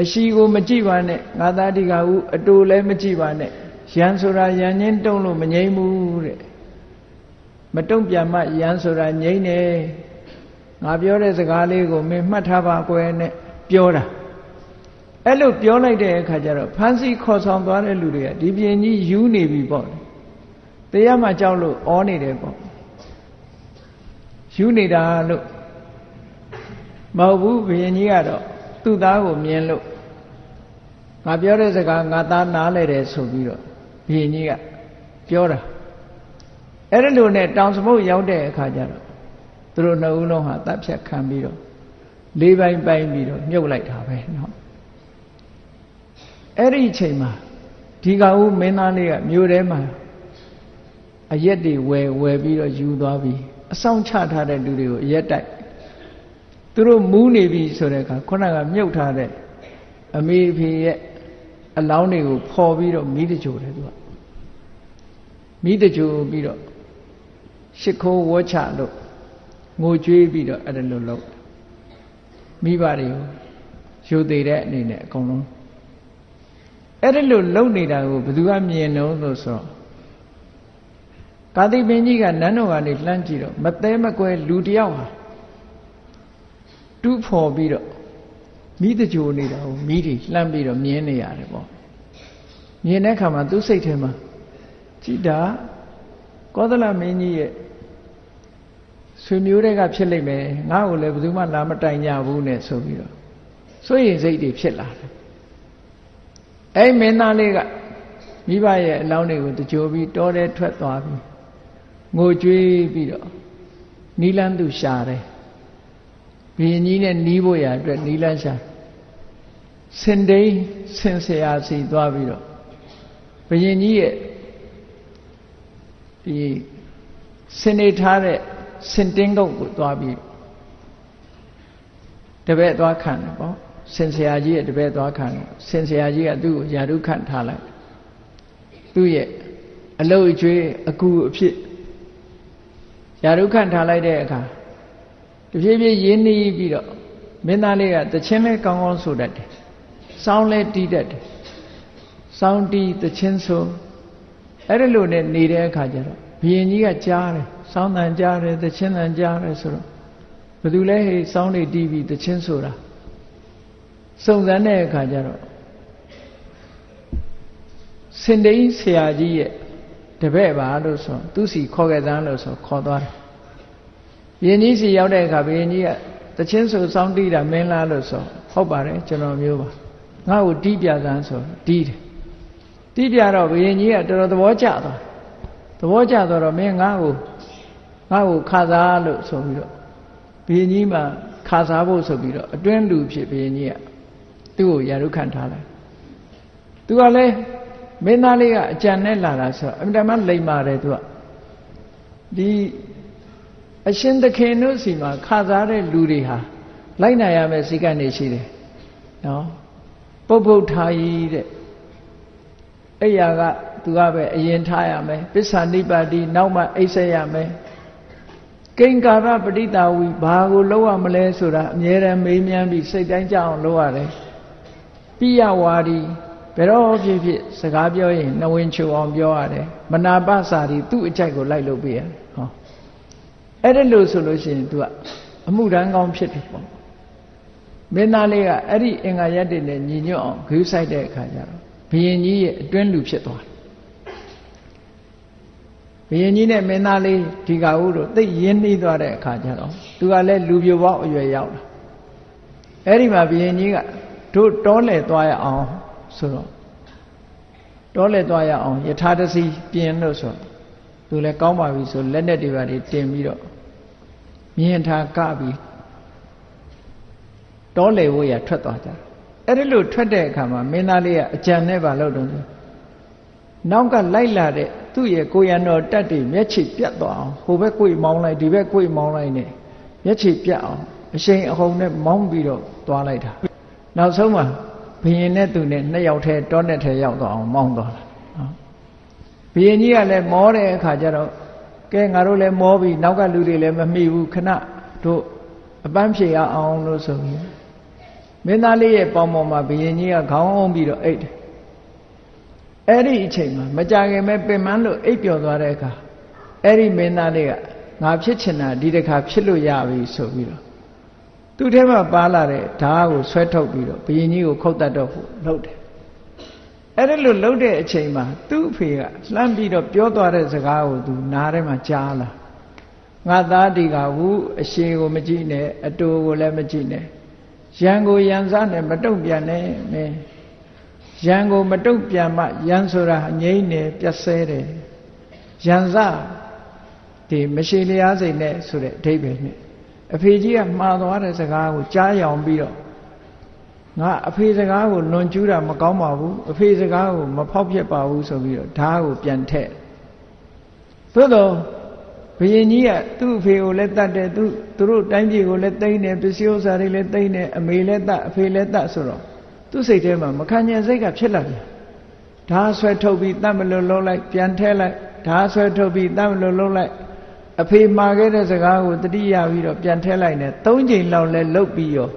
A: အရှိကိုမကြည့်ပါနဲ့ငါသားဒီကဝူအတူလည်းမကြည့်ပါနဲ့ရန်ဆိုတာရန်ချင်းတုံးလို့မငြိမ့်ဘူးတဲ့မတုံ့ပြန်မှရန်ဆိုတာငြိမ့်တယ် ငါပြောတဲ့စကားလေးကိုမင်းမှတ်ထားပါကွယ်နဲ့ပြောတာအဲ့လိုပြောလိုက်တဲ့အခါကျတော့ဖန်စီခေါ်ဆောင်သွားတဲ့လူတွေကဒီပြင်ကြီးယူနေပြီပေါ့တရားမှကြောက်လို့ဩနေတယ်ပေါ့ယူနေတာလို့မဟုတ်ဘူးဘုရင်ကြီးကတော့သူ့သားကိုမြင်လို့ငါပြောတဲ့စကားငါသားနားလဲတယ်ဆိုပြီးတော့ဘုရင်ကြီးကပြောတာအဲ့ဒီလိုနဲ့တောင်စမုတ်ရောက်တဲ့အခါကျတော့ သူတို့နှစ်ဦးလုံးဟာတပ်ဖြတ်ခံပြီးတော့လေးပိုင်းပိုင်းပြီးတော့မြုပ်လိုက်တာပဲเนาะအဲ့ဒီအချိန်မှာဒီကဦးမင်းသားလေးကမြို့ထဲမှာအရက်တွေဝယ်ဝယ်ပြီးတော့ယူသွားပြီးအဆောင်ချထားတဲ့လူတွေကိုအရက်တိုက်သူတို့မူးနေပြီဆိုတဲ့အခါခုနကမြုပ်ထားတဲ့အမေဖေရဲ့အလောင်းတွေကိုဖော်ပြီးတော့မိတကြိုတယ်သူကမိတကြိုပြီးတော့ရှ िख ိုးဝေါ်ချလို့ ငိုကြွေးပြီးတော့အဲ့ဒါလိုလုပ်မိဘတွေကိုယူသေးတဲ့အနေနဲ့အကုန်လုံးအဲ့ဒီလိုလုံနေတာကိုဘယ်သူကမြင်တော့လို့ဆိုတော့ကာတိပင်ကြီးကနန်းတော်ကနေလှမ်းကြည့်တော့မသေးမကွယ်လူတယောက်ဟာတူးဖော်ပြီးတော့မိတကြိုနေတာကိုမိတွေလှမ်းပြီးတော့မြင်နေရတယ်ပေါ့မြင်တဲ့အခါမှာသူ့စိတ်ထဲမှာကြည်တာကောသလမင်းကြီးရဲ့ ဆွေမျိုးတွေကဖြစ်လိမ့်မယ်ငါ့ကိုလည်းဘယ်သူမှလာမတိုင်ကြဘူးနဲ့ဆိုပြီးတော့စိုးရိမ်စိတ်တွေဖြစ်လာတယ်အဲ့မင်းသားလေးကမိဘရဲ့အလောင်းတွေကိုတကြိုပြီးတောထဲထွက်သွားပြီးငိုကြွေးပြီးတော့နီလန်းသူရှာတယ်ဘီရင်ကြီးနဲ့နီးဖို့ရအတွက်နီလန်းရှာစင်တိန်ဆင်ဆရာစီသွားပြီးတော့ဘုရင်ကြီးရဲ့ဒီစင်နေထားတဲ့ စင်တင်းကုတ်ကိုသွားပြီးတပည့်သွားခံတယ်ပေါ့စင်ဆရာကြီးရဲ့တပည့်သွားခံတယ်စင်ဆရာကြီးကသူ့ကိုယာရုခန့်ထားလိုက်သူ့ရဲ့အလုတ်အကျွေးအကူအဖြစ်ယာရုခန့်ထားလိုက်တဲ့အခါတဖြည်းဖြည်းရင်းနှီးပြီးတော့မင်းသားလေးကတချင်းလဲကောင်းကောင်းဆိုတတ်တယ်စောင်းလဲတီးတတ်တယ်စောင်းတီးတချင်းဆိုအဲ့ဒီလိုနဲ့နေတဲ့အခါကျတော့ဘုရင်ကြီးကကြားတယ် စောင်းတန်ကြားတယ်တချင်းတန်ကြားတယ်ဆိုတော့ဘယ်သူလဲဟေးစောင်းနေတီးပြီးတချင်းဆိုတာစုံစမ်းတဲ့အခါကျတော့စင်တိန်ဆရာကြီးရဲ့တပည့်ပါလို့ဆိုသူစီခေါ်ခဲ့သန်းလို့ဆိုခေါ်သွားတယ်ဘုရင်ကြီးစီရောက်တဲ့အခါဘုရင်ကြီးကတချင်းဆိုစောင်းတီးတာမင်းလားလို့ဆိုဟုတ်ပါတယ်ကျွန်တော်မျိုးပါငါ့ကိုတီးပြသန်းဆိုတီးတယ်တီးပြတော့ဘုရင်ကြီးကတော်တော်သဘောကျသွားသဘောကျတော့မင်းငါ့ကို ငါ့ကိုခါစားလို့ဆိုပြီးတော့ဘုရင်ကြီးမှခါစားဖို့ဆိုပြီးတော့အတွင်းလူဖြစ်ဘုရင်ကြီးကသူ့ကိုရာရုခံထားလိုက်သူကလည်းမင်းသားလေးကအကြံနဲ့လာတာဆိုတော့အမြဲတမ်းလိမ္မာတယ်သူကဒီအရှင်သခင်တို့စီမှာခါစားတဲ့လူတွေဟာလိုက်နိုင်ရမယ့်စိတ်ကနေရှိတယ်နော်ပပုပ်ပုတ်ထားဤတဲ့အဲ့ရကသူကပဲအရင်ထားရမယ်ပစ္ဆာနိပါတိနောက်မှအိပ်ဆက်ရမယ် ကိင်္ကာရပဋိတာဝီဘာကိုလောက်ရမလဲဆိုတာအမြဲတမ်းမေးမြန်းပြီးစိတ်တိုင်းကြအောင်လုပ်ရတယ်ပိယဝါဒီဘယ်တော့ဖြစ်ဖြစ်စကားပြောရင်နှဝင်ချိုအောင်ပြောရတယ်မနာပစာရီသူ့အကြိုက်ကိုလိုက်လုပ်ပေးရတယ်ဟောအဲ့ဒါလို့ဆိုလို့ရှိရင် तू ကအမှုရန်ကောင်းဖြစ်တယ်ပေါ့မင်းသားလေးကအဲ့ဒီအင်္ဂါရက်တွေနဲ့ညီညွတ်အောင်ဂရုစိုက်တဲ့အခါကျတော့ဘုရင်ကြီးရဲ့အတွင်းလူဖြစ်သွားတယ်ဘု ရင်ကြီးနဲ့မင်းသားလေးဒီကဟုတို့သိရင်းနှီးသွားတဲ့အခါကျတော့သူကလည်းလူပြိုပေါက်အရွယ်ရောက်လာအဲ့ဒီမှာဘုရင်ကြီးကတို့တောလဲသွားရအောင်ဆိုတော့တောလဲသွားရအောင်ယထာတစီပြင်လို့ဆိုသူလည်းကောင်းပါပြီဆိုလက်နဲ့တွေပါတင်ပြီးတော့မြင်ထားကပြီးတောလေဝရထွက်သွားကြအဲ့ဒီလိုထွက်တဲ့အခါမှာမင်းသားလေးကအကြံနဲ့ပါလို့တော့ နောက်ကလိုက်လာတဲ့သူ့ရဲ့ကိုရံတော်တက်တွေမျက်ခြေပြတ်သွားအောင်ဟိုဘက်ကိုယ်မောင်းလိုက်ဒီဘက်ကိုယ်မောင်းလိုက်နဲ့မျက်ခြေပြတ်အောင်အရှိန်အဟုန်နဲ့မောင်းပြီးတော့သွားလိုက်တာနောက်ဆုံးမှာဘယင်နဲ့သူနဲ့နှစ်ယောက်ထဲတောနဲ့ထဲရောက်သွားအောင်မောင်းသွားတာနော်ဘယင်ကြီးကလည်းမောတဲ့အခါကျတော့ကဲငါတို့လည်းမောပြီနောက်ကလူတွေလည်းမမိဘူးခဏတို့အပန်းဖြေရအောင်လို့ဆိုပြီးမင်းသားလေးရဲ့ပေါင်ပေါ်မှာဘယင်ကြီးကခေါင်းအောင်ပြီးတော့အိတ်တယ် အဲ့ဒီအချိန်မှာမကြခင်ပဲပင်မလို့အိပ်ပျော်သွားတဲ့အခါအဲ့ဒီမင်းသားလေးကငါဖြစ်ချင်တာဒီတစ်ခါဖြစ်လို့ရပြီဆိုပြီးတော့သူ့ထဲမှာပါလာတဲ့ဓာတ်ကိုဆွဲထုတ်ပြီးတော့ဘယင်ကြီးကိုခုတ်တတ်တော့ဖို့လုပ်တယ်အဲ့ဒါလို့လုပ်တဲ့အချိန်မှာသူ့အဖေကလှမ်းပြီးတော့ပြောသွားတဲ့စကားကိုသူနားထဲမှာကြားလာငါသားဒီကဝူအရှိကိုမကြည့်နဲ့အတူကိုလည်းမကြည့်နဲ့ရန်ကိုရန်စားနဲ့မတုံ့ပြန်နဲ့မင်း ရန်ကိုမတုံ့ပြန်မှရန်ဆိုတာအငိမ့်နေပြတ်ဆဲတယ်ရန်စားဒီမရှိလျားစိတ်နဲ့ဆိုတဲ့အဓိပ္ပာယ်နဲ့အဖေကြီးကမှားသွားတဲ့စကားကိုကြားရောင်ပြီးတော့ငါအဖေစကားကိုလွန်ကျူးတာမကောင်းပါဘူးအဖေစကားကိုမဖောက်ပြက်ပါဘူးဆိုပြီးတော့ဓာတ်ကိုပြန်ထည့်သို့တော့ဘုရင်ကြီးကသူ့အဖေကိုလည်းတတ်တယ်သူသူတို့တိုင်းပြည်ကိုလည်းသိမ့်တယ်ပစ္စည်းဥစ္စာတွေလည်းသိမ့်တယ်အမေလည်းတတ်အဖေလည်းတတ်ဆိုတော့ သူ့စိတ်ထဲမှာမခံကျင်စိတ်ကဖြစ်လာပြန်ဓာတ်ဆွဲထုတ်ပြီးတတ်မလို့လုံးလိုက်ပြန်ထည့်လိုက်ဓာတ်ဆွဲထုတ်ပြီးတတ်မလို့လုံးလိုက်အဖေမှာခဲ့တဲ့စကားကိုတတိယပြီးတော့ပြန်ထည့်လိုက်နဲ့၃ချိန်လောက်လဲလုတ်ပြီးရော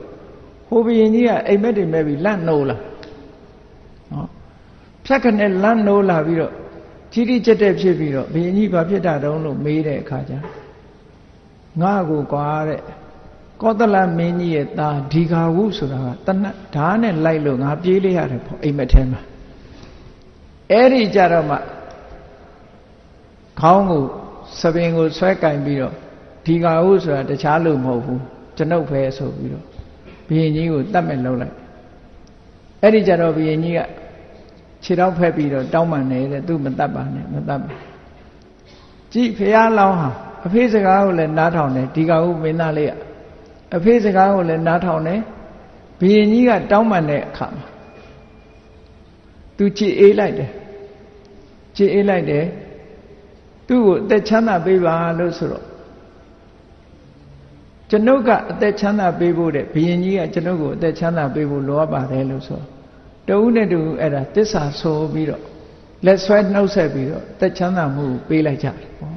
A: ဟိုဘရင်ကြီးကအိမ်မက်တွေမဲ့ပြီးလန့်နိုးလာနော်ဖြတ်ခနဲ့လန့်နိုးလာပြီးတော့ကြီးကြီးကျက်တဲ့ဖြစ်ပြီးတော့ဘရင်ကြီးဘာဖြစ်တာတုံးလို့မေးတဲ့အခါကျငါ့ကိုကွာတဲ့ ကောသလမင်းကြီးရဲ့သားဒီဃာဝုဆိုတာကတနတ်ဓာတ်နဲ့လိုက်လို့ငါပြေးလိုက်ရတယ်ပေါ့အိမ်မက်ထဲမှာအဲ့ဒီကြတော့မှခေါင်းကိုစပင်ကိုဆွဲကင်ပြီးတော့ဒီဃာဝုဆိုတာတခြားလို့မဟုတ်ဘူးကျွန်ုပ်ပဲဆိုပြီးတော့ဘုရင်ကြီးကိုတတ်မဲ့လုံးလိုက်အဲ့ဒီကြတော့ဘုရင်ကြီးကခြေထောက်ဖက်ပြီးတော့တောင်းပန်နေတဲ့သူမတတ်ပါနဲ့မတတ်ပါကြည့်ဖះလောင်းဟာအဖေစကားကိုလည်းနားထောင်တယ်ဒီကောင်မင်းသားလေးက အဖေစကားကိုလည်းနားထောင်တယ်ဘုရင်ကြီးကတောင်းပန်တဲ့အခါမှာသူကြည်အေးလိုက်တယ်ကြည်အေးလိုက်တယ်သူ့ကိုအသက်ချမ်းသာပေးပါလို့ဆိုတော့ကျွန်ုပ်ကအသက်ချမ်းသာပေးဖို့တဲ့ဘုရင်ကြီးကကျွန်ုပ်ကိုအသက်ချမ်းသာပေးဖို့လိုအပ်ပါတယ်လို့ဆိုတဦးနဲ့တူအဲ့ဒါတစ္ဆာဆိုပြီးတော့လက်ဆွဲနှုတ်ဆက်ပြီးတော့သက်ချမ်းသာမှုပေးလိုက်ကြတယ်ပေါ့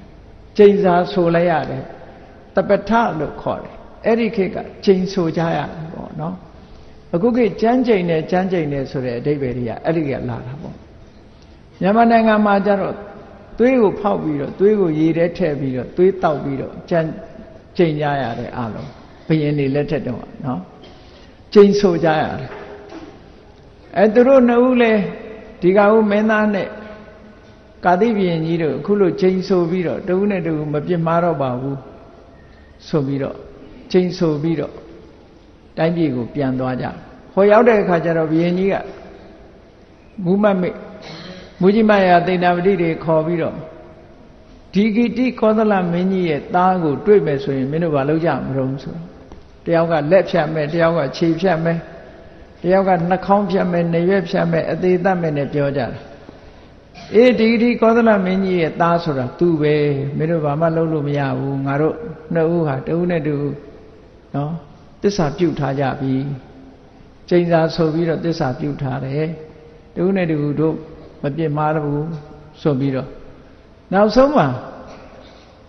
A: ကျိန်စာဆိုလိုက်ရတယ်တပထလို့ခေါ်တယ် အဲ့ဒီခေတ်ကကျိန်ဆိုကြရတယ်ပေါ့နော်အခုခေတ်ကြမ်းကျိန်နဲ့ကြမ်းကျိန်နဲ့ဆိုတဲ့အဓိပ္ပာယ်တွေကအဲ့ဒီကလာတာပေါ့မြန်မာနိုင်ငံမှာကျတော့သွေးကိုဖောက်ပြီးတော့သွေးကိုရေထဲထည့်ပြီးတော့သွေးတောက်ပြီးတော့ကြမ်းကျိန်ကြရတဲ့အားလုံးဘယင်းနေလက်ထက်တော့နော်ကျိန်ဆိုကြရတယ်အဲသူတို့နှစ်ဦးလဲဒီကဦးမင်းသားနဲ့ကာတိဘယင်းကြီးတို့အခုလိုကျိန်ဆိုပြီးတော့တဦးနဲ့တဦးမပြစ်မှားတော့ပါဘူးဆိုပြီးတော့ ကျိန်ဆိုပြီးတော့တိုင်းပြည်ကိုပြန်သွားကြဟောရောက်တဲ့အခါကျတော့ဘယင်းကြီးကမူးမမေမူကြီးမယာတိဏ္ဍပတိတွေခေါ်ပြီးတော့ဒီဂီတိကောသလမင်းကြီးရဲ့သားကိုတွေ့မယ်ဆိုရင်မင်းတို့ဘာလုပ်ကြမလို့ဆိုတယောက်ကလက်ဖြတ်မယ်တယောက်ကခြေဖြတ်မယ်တယောက်ကနှာခေါင်းဖြတ်မယ်နေရွက်ဖြတ်မယ်အသေးသက်မယ်နဲ့ပြောကြတာအေးဒီဂီတိကောသလမင်းကြီးရဲ့သားဆိုတာသူ့ပဲမင်းတို့ဘာမှလုပ်လို့မရဘူးငါတို့နှစ်ဦးဟာတဦးနဲ့တူ နော်တစ္ဆာပြုတ်ထားကြပြီကျိန်စာဆိုပြီးတော့တစ္ဆာပြုထားတယ်တူနဲ့တူတို့မပြစ်မှားဘူးဆိုပြီးတော့နောက်ဆုံးမှာ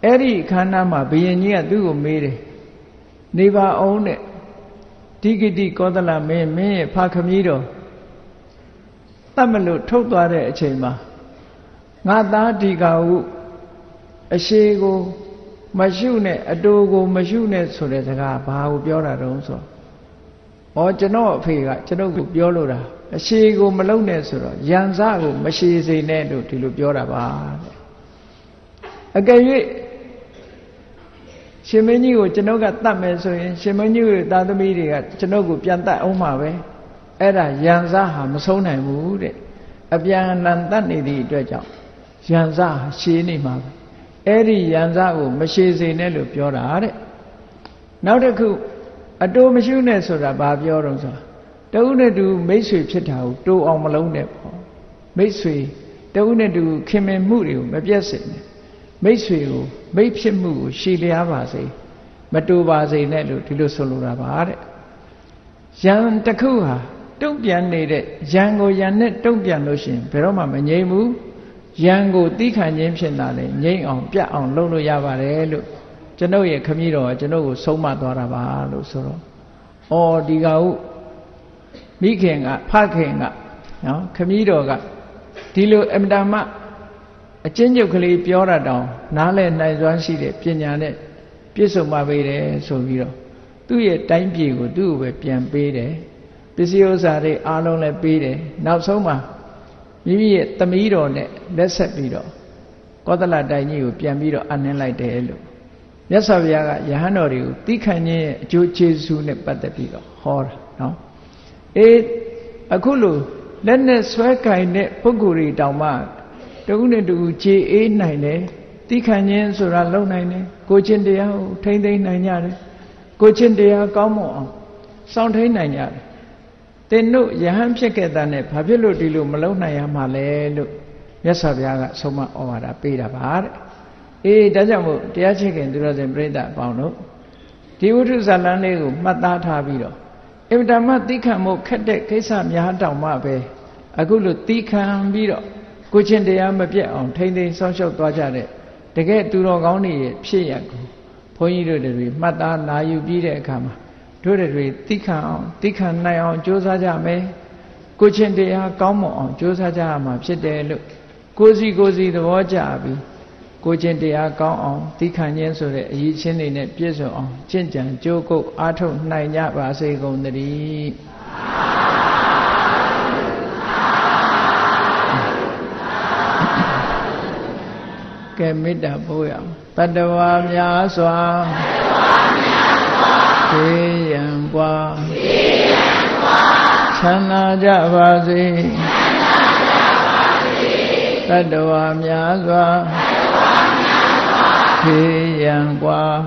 A: အဲ့ဒီခန္ဓာမှာဘယင်ကြီးကသူ့ကိုမေးတယ်နေပါအောင်တဲ့ဒီဂတိကောသလမင်းမင်းရဲ့ဖခမည်းတော်တတ်မလို့ထုတ်သွားတဲ့အချိန်မှာငါသားဒီကဟုအရှိကို မရှုနဲ့အတူကိုမရှုနဲ့ဆိုတဲ့စကားဘာကိုပြောတာတုံးဆိုဩကျွန်တော်အဖေကကျွန်ုပ်ကိုပြောလို့တာအရှိကိုမလုံနဲ့ဆိုတော့ယံစကိုမရှိစေနဲ့လို့ဒီလိုပြောတာပါတဲ့အကယ်၍ရှင်မင်းကြီးကိုကျွန်ုပ်ကတတ်မယ်ဆိုရင်ရှင်မင်းကြီးရဲ့သားသမီးတွေကကျွန်ုပ်ကိုပြန်တတ်အောင်မှာပဲအဲ့ဒါယံစဟာမဆုံးနိုင်ဘူးတဲ့အပြန်လန်တတ်နေသည့်အတွက်ကြောင့်ယံစဟာရှည်နေမှာပဲ အဲ့ဒီယံစကိုမရှည်စေနဲ့လို့ပြောတာတဲ့နောက်တစ်ခုအတိုးမရှိနဲ့ဆိုတာဘာပြောတော့ဆိုတဦးနဲ့တူမိတ်ဆွေဖြစ်တာကိုတိုးအောင်မလုံးနဲ့ပေါ့မိတ်ဆွေတဦးနဲ့တူခင်မင်မှုတွေကိုမပြတ်စေနဲ့မိတ်ဆွေကိုမိတ်ဖြစ်မှုကိုရှည်လျားပါစေမတူပါစေနဲ့လို့ဒီလိုဆိုလိုတာပါတဲ့ယံတစ်ခုဟာတုံ့ပြန်နေတဲ့ယံကိုယံနဲ့တုံ့ပြန်လို့ရှိရင်ဘယ်တော့မှမငြိမ်ဘူး ယံကိုတီးခံခြင်းဖြစ်တာလေငြိမ်အောင်ပြတ်အောင်လုပ်လို့ရပါတယ်လို့ကျွန်ုပ်ရဲ့ခမည်းတော်ကကျွန်ုပ်ကိုဆုံးမသွားတာပါလို့ဆိုတော့ဩဒီကဟုမိခင်ကဖခင်ကနော်ခမည်းတော်ကဒီလိုအမတမအချင်းချုပ်ကလေးပြောတာတောင်နားလည်နိုင်စွမ်းရှိတဲ့ပညာနဲ့ပြည့်စုံပါပေတယ်ဆိုပြီးတော့သူ့ရဲ့တိုင်းပြည်ကိုသူ့ကိုပဲပြန်ပေးတယ်ပစ္စည်းဥစ္စာတွေအားလုံးလည်းပေးတယ်နောက်ဆုံးမှာ မိမိရဲ့သမီးတော်နဲ့လက်ဆက်ပြီးတော့ကောသလတိုင်ကြီးကိုပြန်ပြီးတော့အနှင်းလိုက်တယ်လို့မြတ်စွာဘုရားကယဟန်တော်တွေကိုတိခန့်ခြင်းရဲ့အကျိုးကျေးဇူးနဲ့ပတ်သက်ပြီးတော့ဟောတာနော်အေးအခုလို့လက်နဲ့ဆွဲကင်တဲ့ပုဂ္ဂိုလ်တွေတောင်မှတခုနဲ့တခုခြေအေးနိုင်တယ်တိခန့်ခြင်းဆိုတာလုံနိုင်တယ်ကိုချင်းတရားကိုထိမ့်သိမ့်နိုင်ကြတယ်ကိုချင်းတရားကောင်းမွန်အောင်စောင့်ထိန်နိုင်ကြတယ် တင်တို့ယဟန်ဖြစ်ခဲ့တာနဲ့ဘာဖြစ်လို့ဒီလိုမလုံနိုင်ရမှာလဲလို့မြတ်စွာဘုရားကဆုံးမဩဝါဒပေးတာပါတဲ့အေးဒါကြောင့်မို့တရားချစ်ခင်သူတော်စင်ပြိဿအပေါင်းတို့ဒီဝိထုဇာလန်းလေးကိုမှတ်သားထားပြီးတော့အင်တာမသိခံမှုခက်တဲ့ကိစ္စများတောင်မှပဲအခုလိုသိခံပြီးတော့ကိုချင်းတရားမပြတ်အောင်ထိမ့်သိမ်းဆောင်းလျှောက်သွားကြတဲ့တကယ်သူတော်ကောင်းတွေရဲ့ဖြစ်ရကိုဘုန်းကြီးတို့တွေမှတ်သားနာယူပြီးတဲ့အခါမှာ တို့တွေသိခံအောင်သိခံနိုင်အောင်ကြိုးစားကြမယ်ကိုချင်းတရားကောင်းမွန်အောင်ကြိုးစားကြရမှာဖြစ်တယ်လို့ကိုစီကိုစီသဘောကျပြီးကိုချင်းတရားကောင်းအောင်သိခံခြင်းဆိုတဲ့အရေးချင်းတွေနဲ့ပြည့်စုံအောင်ကျင့်ကြံကြိုးကုပ်အားထုတ်နိုင်ကြပါစေကုန်သတည်းကဲမေတ္တာပို့ရအောင်တတဝါများစွာ သေရန်ပွားချမ်းသာကြပါစေတတဝါများစွာသေရန်ပွား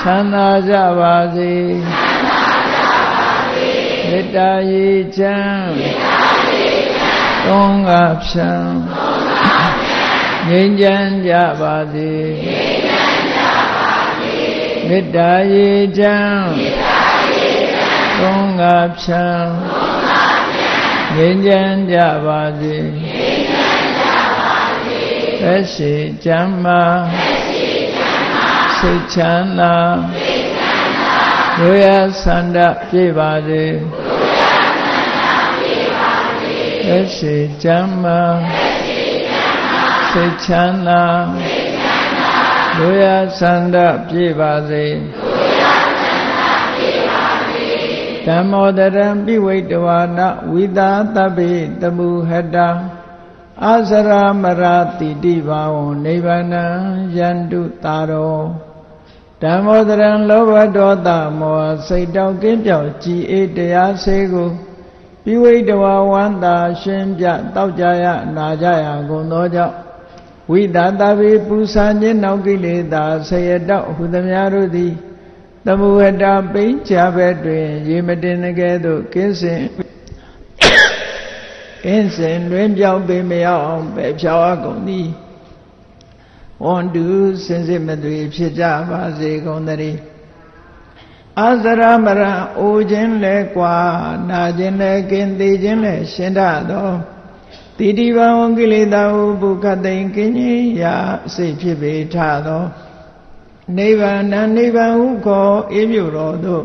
A: ချမ်းသာကြပါစေမေတ္တာရေချမ်းသုံးကဖြံငြိမ်းချမ်းကြပါစေ မေတ္တာရေချမ်းသုံးငါဖြံငြိမ်းချမ်းကြပါစေသက်ရှိချမ်းမာစိတ်ချမ်းသာရိုးရဆန္ဒပြည့်ပါစေသက်ရှိချမ်းမာစိတ်ချမ်းသာ လူရဆန္ဒပြည့်ပါစေဓမ္မောတရံပိဝိတဝါနဝိသာတပိတမှုဟတအာစရမရတိတိဘာဝနိဗ္ဗာန်ယန္တုတာရောဓမ္မောတရံလောဘဒေါသမောဟစိတ်တောက်ကင်းပြောက်ကြည်အေးတရားစေကိုပိဝိတဝါဝန္တာ ရှင်ပြတောက်ကြရနာကြရကုန်သောကြောင့် ဝိသတာပိပူဇာခြင်းနောက်ကိလေသာဆယတောဟုသမျှတို့သည်သမုဝတ္တပိဉ္ချဘက်တွင် ရေမတင်ကဲ့သို့ကင်းစင်ကင်းစင်တွင်ပြောင်းပေမရောက်အောင်ပဲဖြောင်းအကုန်သည်ဝန်တုစင်စစ်မသွေဖြစ်ကြပါစေကုန်သတည်းအာဇရမရအိုခြင်းလဲကွာနာခြင်းလဲကင်းသေးခြင်းလဲရှင်းတတ်သော တိတိဘဝကိလေသာဟုဘုခတိန်ကင်းကြီးရာအစိတ်ဖြစ်ပေထသောနိဗ္ဗာန်နိဗ္ဗာန်ဟုခေါ်အေးမြတော်သို့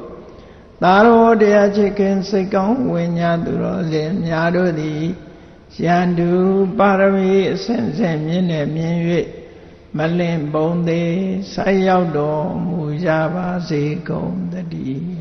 A: သာရောတရားချစ်ခင်စိတ်ကောင်းဝိညာသူတော်စင်များတို့သည်ရန်သူပါရမီအစဉ်စဉ်မြင့်နေမြင်၍မလင့်ပုံသေးဆက်ရောက်တော်မူကြပါစေကုန်တည်း